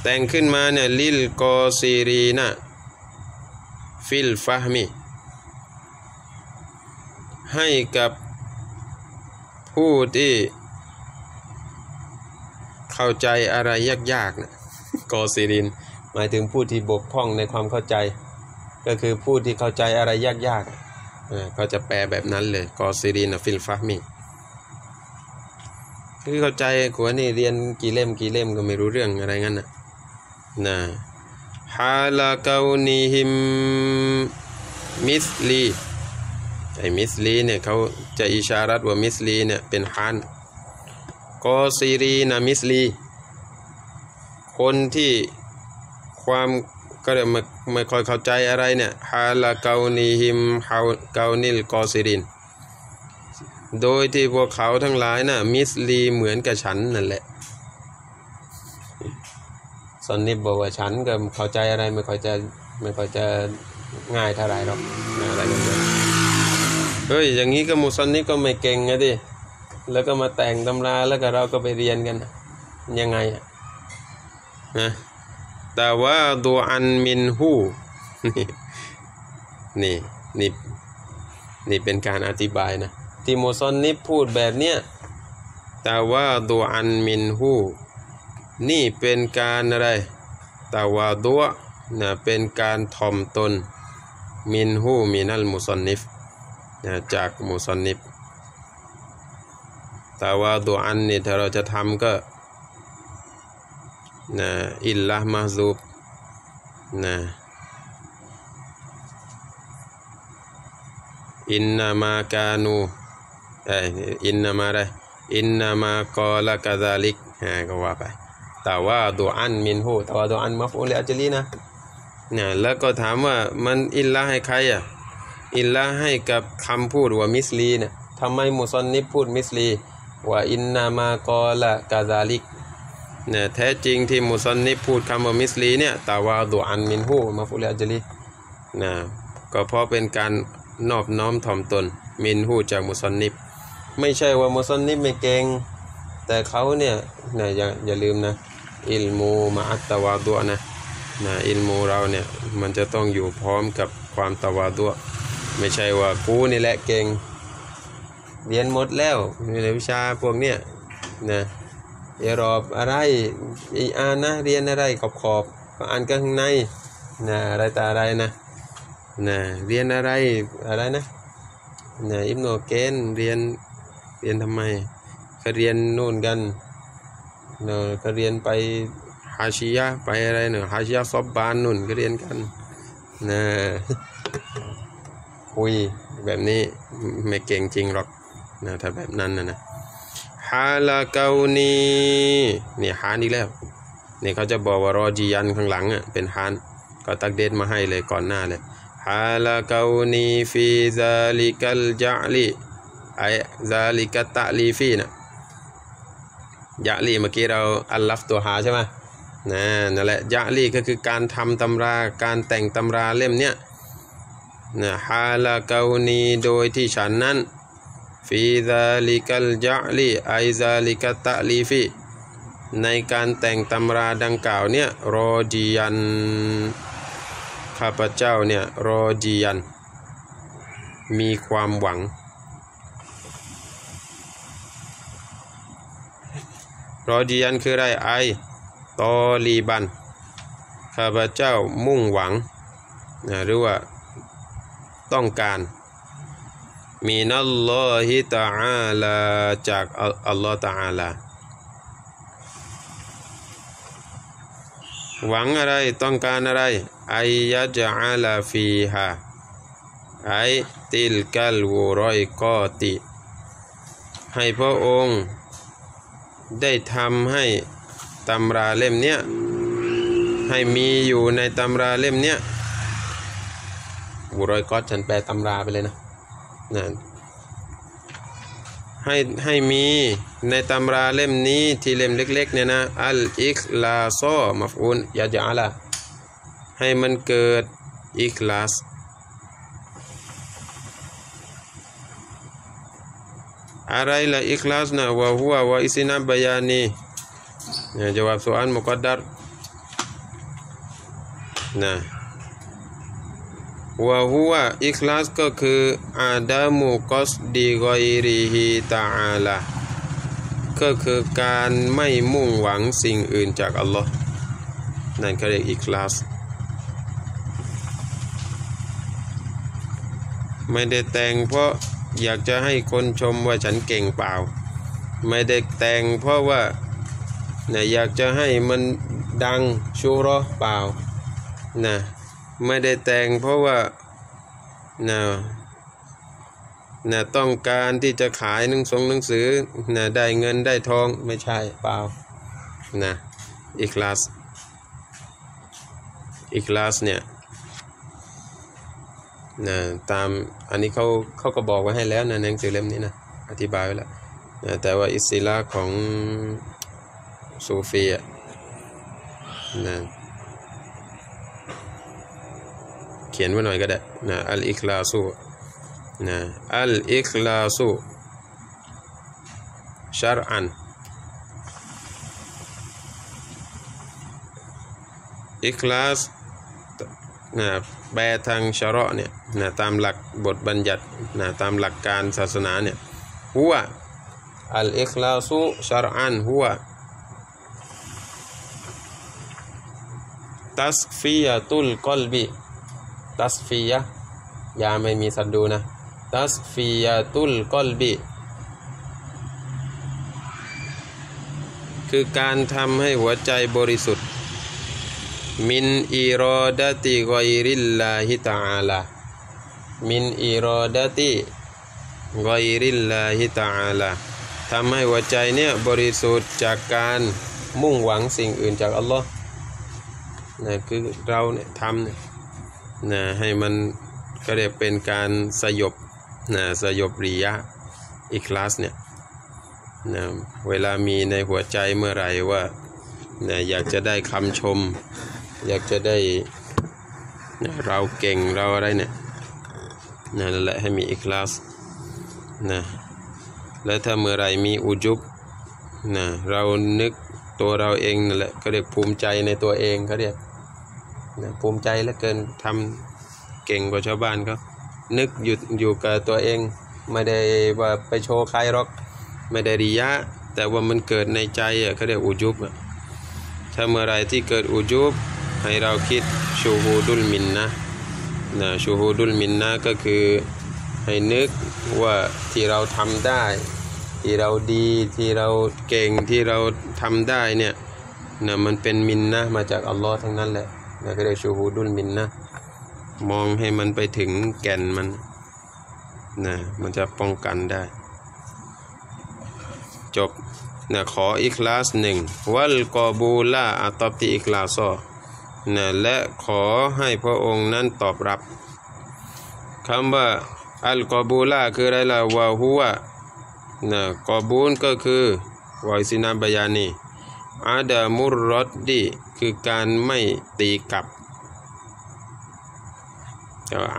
แต่งขึ้นมาเนี่ยللقاصرين في الفهمให้กับผู้ที่เข้าใจอะไรยากๆนะقاصرين หมายถึงผู้ที่บกพร่องในความเข้าใจ ก็คือผู้ที่เข้าใจอะไรยากๆก็จะแปลแบบนั้นเลยقاصر في الفهمคือเข้าใจกว่านี่เรียนกี่เล่มกี่เล่มก็ไม่รู้เรื่องอะไรงั้นน่ะ นะحال كونهم مثلي ไอ้ مثلي เนี่ยเขาจะإشارة ว่า مثلي เนี่ยเป็น حال قاصرين مثلي คนที่ความก็เลยไม่ไม่ค่อยเข้าใจอะไรเนี่ยฮาลาเกานีฮิมฮาเกานิลกอซิริน โดยที่พวกเขาทั้งหลายน่ะมิสลีเหมือนกับฉันนั่นแหละ ซอนนิบบอกว่าฉันก็เข้าใจอะไรไม่ค่อยจะไม่ค่อยจะง่ายเท่าไรหรอกอะไรแบบนี้เฮ้ยอย่างนี้ก็มุซอนนิบก็ไม่เก่งไงดิแล้วก็มาแต่งตำราแล้วก็เราก็ไปเรียนกันยังไงอะนะแต่ว่าดูอันมินหูนี่นี่นี่เป็นการอธิบายนะที่มุซอนนิบพูดแบบเนี้ยแต่ว่าดูอันมินหู นี่เป็นการอะไรต่ว่าดัวนะเป็นการถ่อมตนมินหูมินัลมุซอนนิฟนะจากมุซอนนิฟต่ว่าดูอันนี่ถ้าเราจะทำก็นะอิลละมาซูบนะอินนามากานูเอ้ยอินนามาได้อินนามากอละกาซาลิกฮะก็ว่าไป แต่ว่าดูอันมินหูแต่ว่าดูอันมัฟอุลอัจลีนะนะแล้วก็ถามว่ามัน علة ให้ใครอะ علة ให้กับคำพูดว่า مثلي เนี่ยทำไม مصنف พูด مثلي ว่า إنما قال كذلك เนี่ยแท้จริงที่مصنف พูดคำว่า مثلي เนี่ย تواضعا منه مفعول لأجله นะก็เพราะเป็นการนอบน้อมถ่อมตนمنه จาก مصنف ไม่ใช่ว่า مصنف ไม่เก่งแต่เขาเนี่ยนะอย่าอย่าลืมนะ อิลมูมาอัตตวาดุนะนะอิลมูเราเนี่ยมันจะต้องอยู่พร้อมกับความตวาดุไม่ใช่ว่ากูนี่แหละเก่งเรียนหมดแล้วในวิชาพวกเนี้ยนะเอรอบอะไรอีอ่านนะเรียนอะไรขอบขอบก็อ่านกันข้างในนะอะไรแต่อะไรนะนะเรียนอะไรอะไรนะนะอิมโนเกนเรียนเรียนทำไมก็เรียนนู่นกัน เนอะก็เรียนไปฮาชิยะไปอะไรเนอฮาชิยะซอบบานนู่นก็เรียนกันนะคุยแบบนี้ไม่เก่งจริงหรอกนะถ้าแบบนั้นนะนะฮาลาเกานีนี่ฮานอีกแล้วนี่เขาจะบอกว่ารอจียันข้างหลังอะเป็นฮานก็ตักเดทมาให้เลยก่อนหน้าเลยฮาลาเกาني في ذلك الجعل أي ذلك التأليف นะ جعل เมื่อกี้เรา ألفتها ใช่ไหมนะนั่นแหละ جعل ก็คือการทำตำราการแต่งตำราเล่มเนี้ยนะحال كوني โดยที่ฉันนั้น في ذلك الجعل أي ذلك التأليف ในการแต่งตำราดังกล่าวเนี่ยراجياข้าพเจ้าเนี่ยรอจียัน มีความหวัง รอจียันคือไรไอตอลีบัน ข้าพเจ้ามุ่งหวังนะหรือว่าต้องการมีนัลลอฮิตาอาลาจากอัลลอฮฺตาอาลาหวังอะไรต้องการอะไรไอยะจาลาฟีฮาไอติลกัลวูรอยกอติ ให้พระองค์ ได้ทำให้ตำราเล่มเนี้ยให้มีอยู่ในตำราเล่มเนี้ยวูรอยกอฉันแปลตำราไปเลยนะนั่นให้ให้มีในตำราเล่มนี้ที่เล่มเล็กๆเนี่ยนะอัลอิคลาซอมัฟอุนยาจาละให้มันเกิดอิคลาสอะไรละอิคลาสนะวะฮัววะอิสินาบยานีเนี่ยจาวบ soal muqaddar นะวะฮัวอิคลาสก็คืออาดามุกอสดีกอยริฮิตาอาลาก็คือการไม่มุ่งหวังสิ่งอื่นจากอัลลอฮ์นั่นเขาเรียกอีคลาส ไม่ได้แต่งเพราะ อยากจะให้คนชมว่าฉันเก่งเปล่า ไม่ได้แต่งเพราะว่านะอยากจะให้มันดังชูรอเปล่านะไม่ได้แต่งเพราะว่านะนะต้องการที่จะขายหนังสงหนังสือนะได้เงินได้ทองไม่ใช่เปล่านะอีคลาสอีคลาสเนี่ย นะตามอันนี้เขาเขาก็บอกไว้ให้แล้วนะในหนังสือเล่มนี้นะอธิบายไว้แล้วนะแต่ว่าอิสิลาของซูฟีอะนะเขียนไว้หน่อยก็ได้นะอัลอิคลาสูนะอัลอิคลาสูชารอันอิคลาส นะแปลทางชะเราะห์เนี่ยนะตามหลักบทบัญญัตินะตามหลักการศาสนาเนี่ยหัวอัลอิคลาสูชารอันหัวตัสฟียตุลกอลบีตัสฟียยาไม่มีสัดดูนะตัสฟียตุลกอลบีคือการทำให้หัวใจบริสุทธิ์ มินอิรอดะติกอยริลลาฮิตาอาลามินอิรอดะติกอยริลลาฮิตาอาลาทำให้หัวใจเนี่ยบริสุทธิ์จากการมุ่งหวังสิ่งอื่นจากอัลลอฮ์นะคือเราเนี่ยทำเนี่ยนะให้มันก็เรียกเป็นการสยบนะสยบริยะอีคลาสเนี่ยนะเวลามีในหัวใจเมื่อไหร่ว่านะอยากจะได้คำชม อยากจะได้นะเราเก่งเราอะไรเนี่ยนั่นแหละให้มีอีคลาสนะและถ้าเมื่อไหร่มีอุจุบนะเรานึกตัวเราเองนั่นแหละเขาเรียกภูมิใจในตัวเองเขาเรียกนะภูมิใจเหลือเกินทำเก่งกว่าชาวบ้านเขานึกอยู่อยู่กับตัวเอง ไม่ได้ว่าไปโชว์ใครหรอก ไม่ได้ริยะ แต่ว่ามันเกิดในใจอะเขาเรียกอุจุบอะถ้าเมื่อไรที่เกิดอุจุบ ให้เราคิดชูฮูดุลมินนะนะชูฮูดุลมินนะก็คือให้นึกว่าที่เราทำได้ ที่เราดีที่เราเก่งที่เราทำได้เนี่ยนะมันเป็นมินนะมาจากอัลลอฮ์ทั้งนั้นแหละนะก็เรียกชูฮูดุลมินนะมองให้มันไปถึงแก่นมันนะมันจะป้องกันได้ จบนะขออิคลาสหนึ่งวัลกอบูลาอัตบติอิคลาซอ นะและขอให้พระองค์นั้นตอบรับคำว่าอัลกอบูล่าคืออะไรล่ะวะฮุวะนะกอบูลก็คือวอยซินาบยานีอาดามุรรดดีคือการไม่ตีกลับ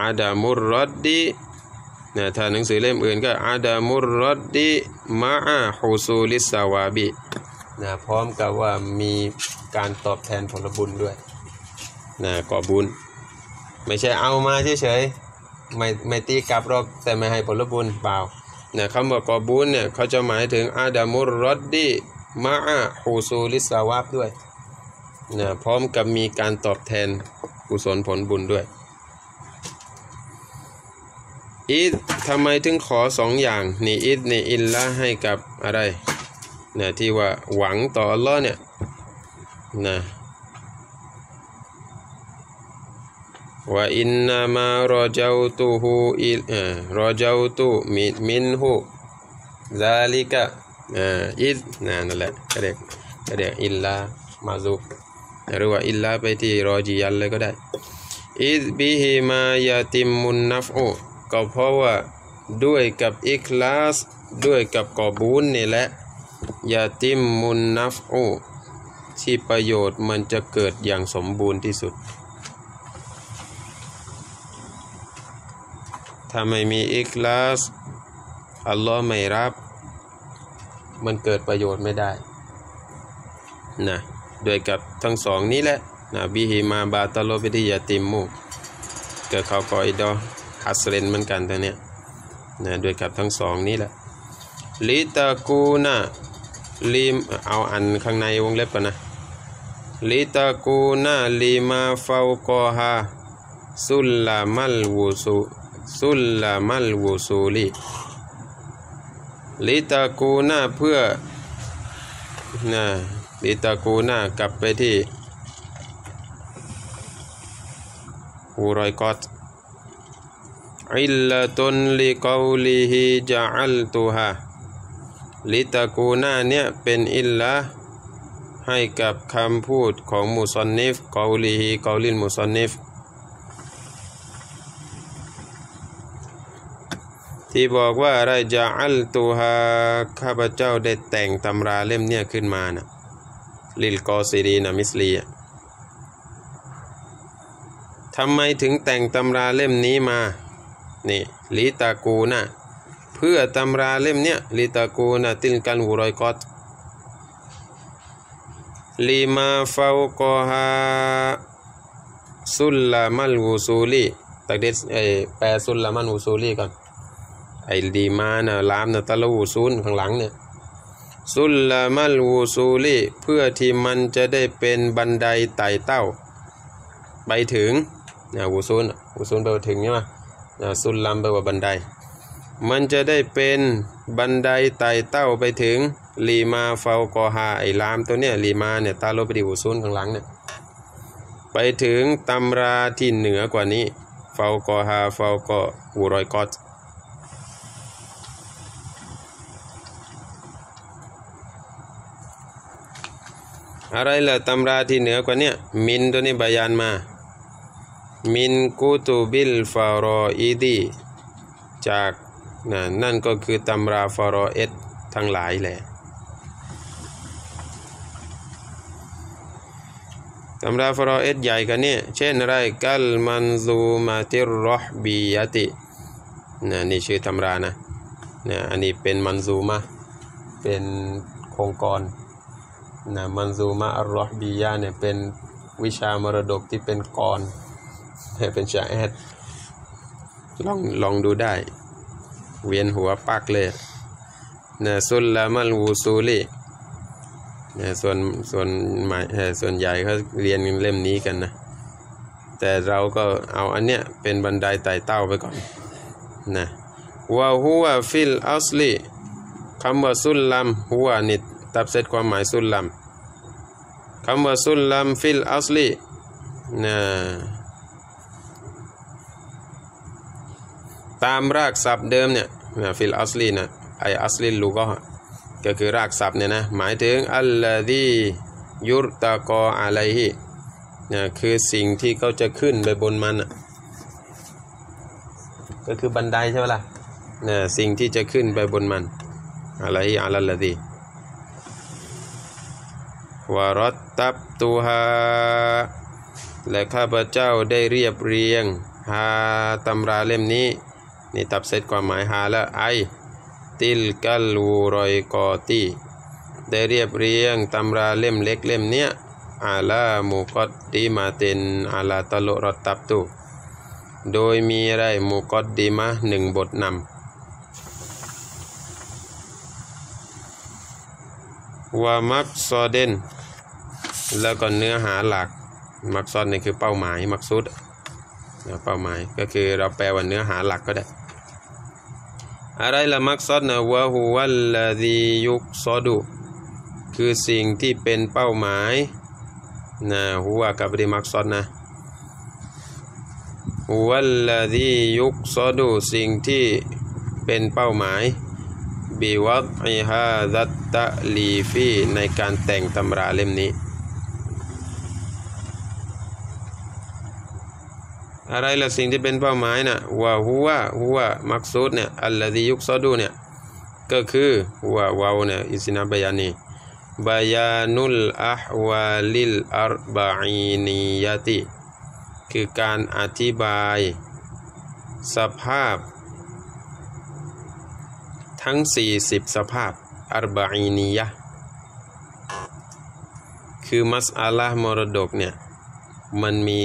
อาดามุรรดดีนะถ้าหนังสือเล่มอื่นก็อาดามุรรดดีมาอาฮูซูลิสาวาบีนะพร้อมกับว่ามีการตอบแทนผลบุญด้วย นะกอบุญ ไม่ใช่เอามาเฉยๆไม่ไม่ตีกลับหรอกแต่ไม่ให้ผลบุญเปล่านะคำว่ากอบุญเนี่ยเขาจะหมายถึงอาดามุรดดีมาอาฮูซูลิสาวาบด้วยนะพร้อมกับมีการตอบแทนกุศลผลบุญด้วยอีดทำไมถึงขอสองอย่างนี่อีดนี่อินละให้กับอะไรนะที่ว่าหวังต่ออัลลอฮ์เนี่ยนะ ว่าอินนามารอเจ้าตูฮูอิเอ่อรอเจ้าตูมิมินฮูซาลิกะอ่าอิดนะนั่นแหละก็เรียกก็เรียกอิลลามาซุหรือว่าอิลลาไปที่รอจียันเลยก็ได้อิดบิฮิมายาติมุนนัฟโอก็เพราะว่าด้วยกับอิคลาสด้วยกับกอบูนนี่แหละยาติมมุนนัฟโอที่ประโยชน์มันจะเกิดอย่างสมบูรณ์ที่สุด ถ้าไม่มีอิคลาสอัลลอฮ์ไม่รับ มันเกิดประโยชน์ไม่ได้นะด้วยกับทั้งสองนี้แหละนะบิฮิมาบาตโลบิดิยาติมมูเกิดเขากออิดอฮัสเรนเหมือนกันตัวเนี้ยนะด้วยกับทั้งสองนี้แหละลิตากูนะลิมเอาอันข้างในวงเล็บก่อนนะลิตากูนาลิมาฟาวกอฮาسلم الوصو سلم الوصول لتكون เพื่อนะ لتكون กลับไปที่อูรอยกอตعلة لقوله جعلتها لتكون เนี่ยเป็น علة ให้กับคำพูดของ مصنف قوله قول المصنف ที่บอกว่าอะไรจะอัลตุฮาข้าพเจ้าได้แต่งตำราเล่มเนี่ยขึ้นมานะลิลกอซิรีนะมิสลีทำไมถึงแต่งตำราเล่มนี้มา นี่ลิตากูนะเพื่อตำราเล่มเนี้ยลิตากูนะติลกันวูรอยกอตลีมาฟาวกอฮาสุลลามัลวูซูลีตักเดสเอแปลสุลลามัลวูซูลีก่อน ไอ้ดีมานะลามนะตะลูซูนข้างหลังเนี่ยสุลลามัลวูซูลีเพื่อที่มันจะได้เป็นบันไดไต่เต้า ไปถึงนะวูซูนวูซูนแปถึงใช่ไหมนะสุลลัมแปลว่าบันได มันจะได้เป็นบันไดไต่เต้าไปถึงลีมาเฟากอฮาไอลามตัวเนี้ยลีมาเนี่ยตาโลไปดิวูซูนข้างหลังเนี่ยไปถึงตำราที่เหนือกว่านี้ เฟากอฮาเฟากอูรอยกอต อะไรล่ะตำราที่เหนือกว่านี้มินตัวนี้บายานมา มินกุตุบิลฟารออีดีจากนะนั่นก็คือตำราฟารอเอสทั้งหลายแหละตำราฟารอเอสใหญ่กันเนี่ยเช่นอะไรกัลมันซูมาติรรอฮบียตินะนี่ชื่อตำรานะนะอันนี้เป็นมันซูมาเป็นโครงกร นะมันซูมาอัลรอฮบียะเนี่ยเป็นวิชามรดกที่เป็นกรเป็นชาแอดลองลองดูได้ เวียนหัวปักเลยนะสุลลามัลวูซูลีนะส่วนส่วนหมายส่วนใหญ่เขาเรียนเล่มนี้กันนะ แต่เราก็เอาอันเนี้ยเป็นบันไดไต่เต้าไปก่อนนะوهو في الأصل คำว่า سلم هو นิ ตับเซตความหมาย سلم คำว่า سلم في الأصل นะตามรากศัพท์เดิมเนี่ยفي الأصل นะ أي أصل اللغة ก็คือรากศัพท์เนี่ยนะหมายถึงالذي يرتقى عليه นะคือสิ่งที่เขาจะขึ้นไปบนมันอะก็คือบันไดใช่ไหมล่ะนะสิ่งที่จะขึ้นไปบนมันعليه الذي ورتبتها และข้าพเจ้าได้เรียบเรียงฮาตำราเล่มนี้ นี่ตับเซตความหมายฮาและไอ ติลกัลูรอยกอตีได้เรียบเรียงตำราเล่มเล็กเล่มเนี้ยอาลามุกอดดีมาเตนอาลาตโลรตับตุโดยมีไรมุกอดดีมาหนึ่งบทนำ ว่ามักซอเดนแล้วก็เนื้อหาหลักมักซอดนี่คือเป้าหมายมักซุดเป้าหมายก็คือเราแปลว่าเนื้อหาหลักก็ได้ อะไรละมักซอดนะวะฮูวัลลดียุกซอดูคือสิ่งที่เป็นเป้าหมายนะหัวกับดีมักซอดนะหัวลลดียุกซอดูสิ่งที่เป็นเป้าหมาย บิวัตอิฮาดัตตะลีฟีในการแต่งตำราเล่มนี้ อะไรละสิ่งที่เป็นเป้าหมายนะ่ะว่าหัวหัวมักซูดเนี่ยอัลลอฮียุกซอดูเนี่ยก็คือหัววาวเนี่ยอิสินาบยานีบายานุลอะฮวาลิลอัรบะอีนียติ คือการอธิบาย สภาพ ทั้ง 40 สภาพอัรบะอีนียะคือมัสอาลามรดกเนี่ย มันมี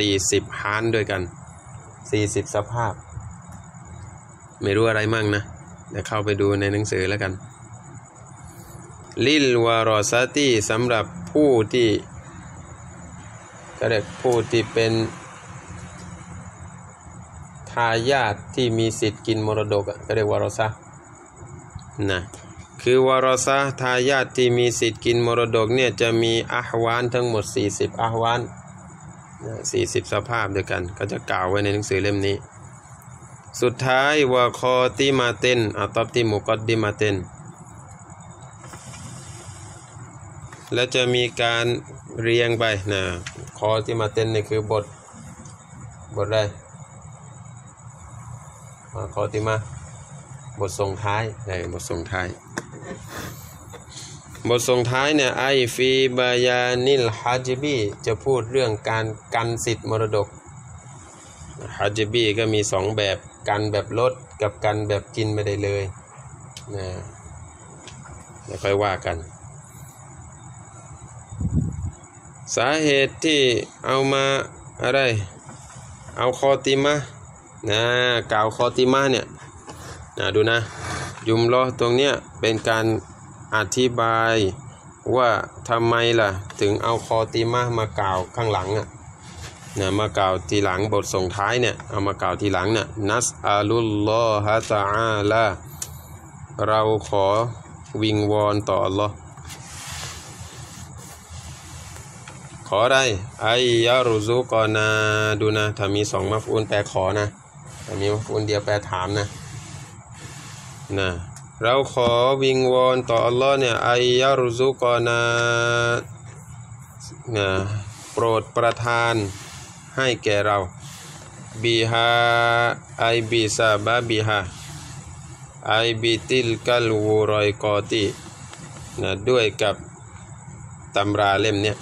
40ฮานด้วยกัน 40 สภาพ ไม่รู้อะไรมั่งนะเดี๋ยวเข้าไปดูในหนังสือแล้วกัน ลิลวารอซาตีสำหรับผู้ที่ก็เรียกผู้ที่เป็นทายาทที่มีสิทธิ์กินมรดกก็เรียกวารสะ นะคือวารสะทายาทที่มีสิทธิ์กินมรดกเนี่ยจะมีอาหวานทั้งหมด 40อาหวานสี่สิบสภาพเด้วกัน ก็จะกล่าวไว้ในหนังสือเล่มนี้ สุดท้ายวาคอติมาเตนอัตบติมุกอดดิมาเตนและจะมีการเรียงไปนะคอที่มาเตนนี่คือบท บทอะไรคอที่มา บทส่งท้ายเออบทส่งท้าย บทส่งท้ายเนี่ยไอฟีบายานิลฮัจบีจะพูดเรื่องการกันสิทธิ์มรดกฮัจบีก็มีสองแบบกันแบบลดกับกันแบบกินไม่ได้เลยนะเดี๋ยวค่อยว่ากัน สาเหตุที่เอามาอะไร เอาคอติมานะกล่าวคอติมาเนี่ย นะดูนะ ยุมล้อตรงเนี้ยเป็นการอธิบายว่าทำไมล่ะ ถึงเอาคอติมามากล่าวข้างหลังอะนะมากล่าวทีหลังบทส่งท้ายเนี่ยเอามากล่าวทีหลังเนี่ยนัสอาลุลลอฮะตะอาลาเราขอวิงวอนต่ออัลลอฮ์ขอได้ไอยารุซุกอนาดูนะถ้ามีสองมัฟอูนแปลขอนะถ้ามีมัฟอูนเดียวแปลถามนะ นะเราขอวิงวอนต่ออัลลอฮ์เนี่ยไอยารุซุกอนานะโปรดประทานให้แก่เราบิฮาไอบิซาบาบิฮาไอบิติลกัลวูรอยกอตินะด้วยกับตำราเล่มเนี้ย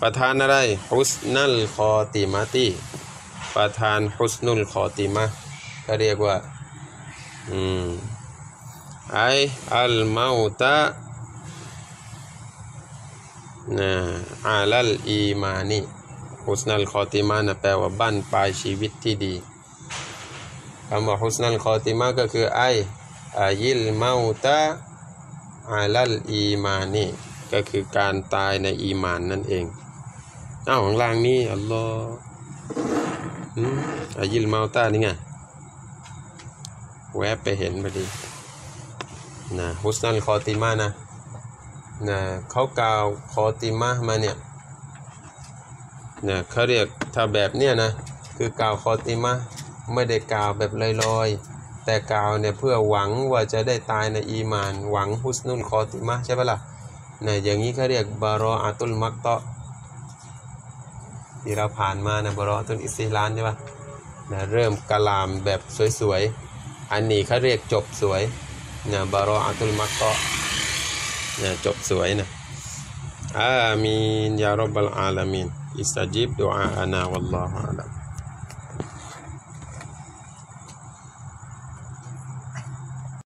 ประธานอะไรฮุสนัลคอติมาตีประธานฮุสนุลคอติมาก็เรียกว่า อืมไออัลมาอุตะนะอาลัลอีมานีฮุสนัลคอติมานะแปลว่าบ้านปลายชีวิตที่ดีคำว่าฮุสนัลคอติมาก็คือไออายิลมาตะอาลัลอีมานีก็คือการตายในอีมานนั่นเองอ้าวของล่างนี่อัลลอฮ์อืมอายิลมาตานี่ไง แวบไปเห็นพอดีนะฮุสนัลคอติมานะนะเขากล่าวคอติมามาเนี่ยนะเขาเรียกถ้าแบบเนี้ยนะคือกล่าวคอติมาไม่ได้กล่าวแบบลอยๆ แต่กล่าวเนี่ยเพื่อหวังว่าจะได้ตายในอีมาน หวังฮุสนุลคอติมาใช่ปะล่ะนะอย่างนี้เขาเรียกบารออาตุลมักตะที่เราผ่านมานะบารออาตุลอิสลานใช่ปะนะเริ่มกะลามแบบสวยๆ อันนี้เขาเรียกจบสวยนะบารออาตุลมักตะนะจบสวยนะอามีนยารับบลอาลามีนอิสตัจิบดุอาอานาวัลลอฮฺอาลัม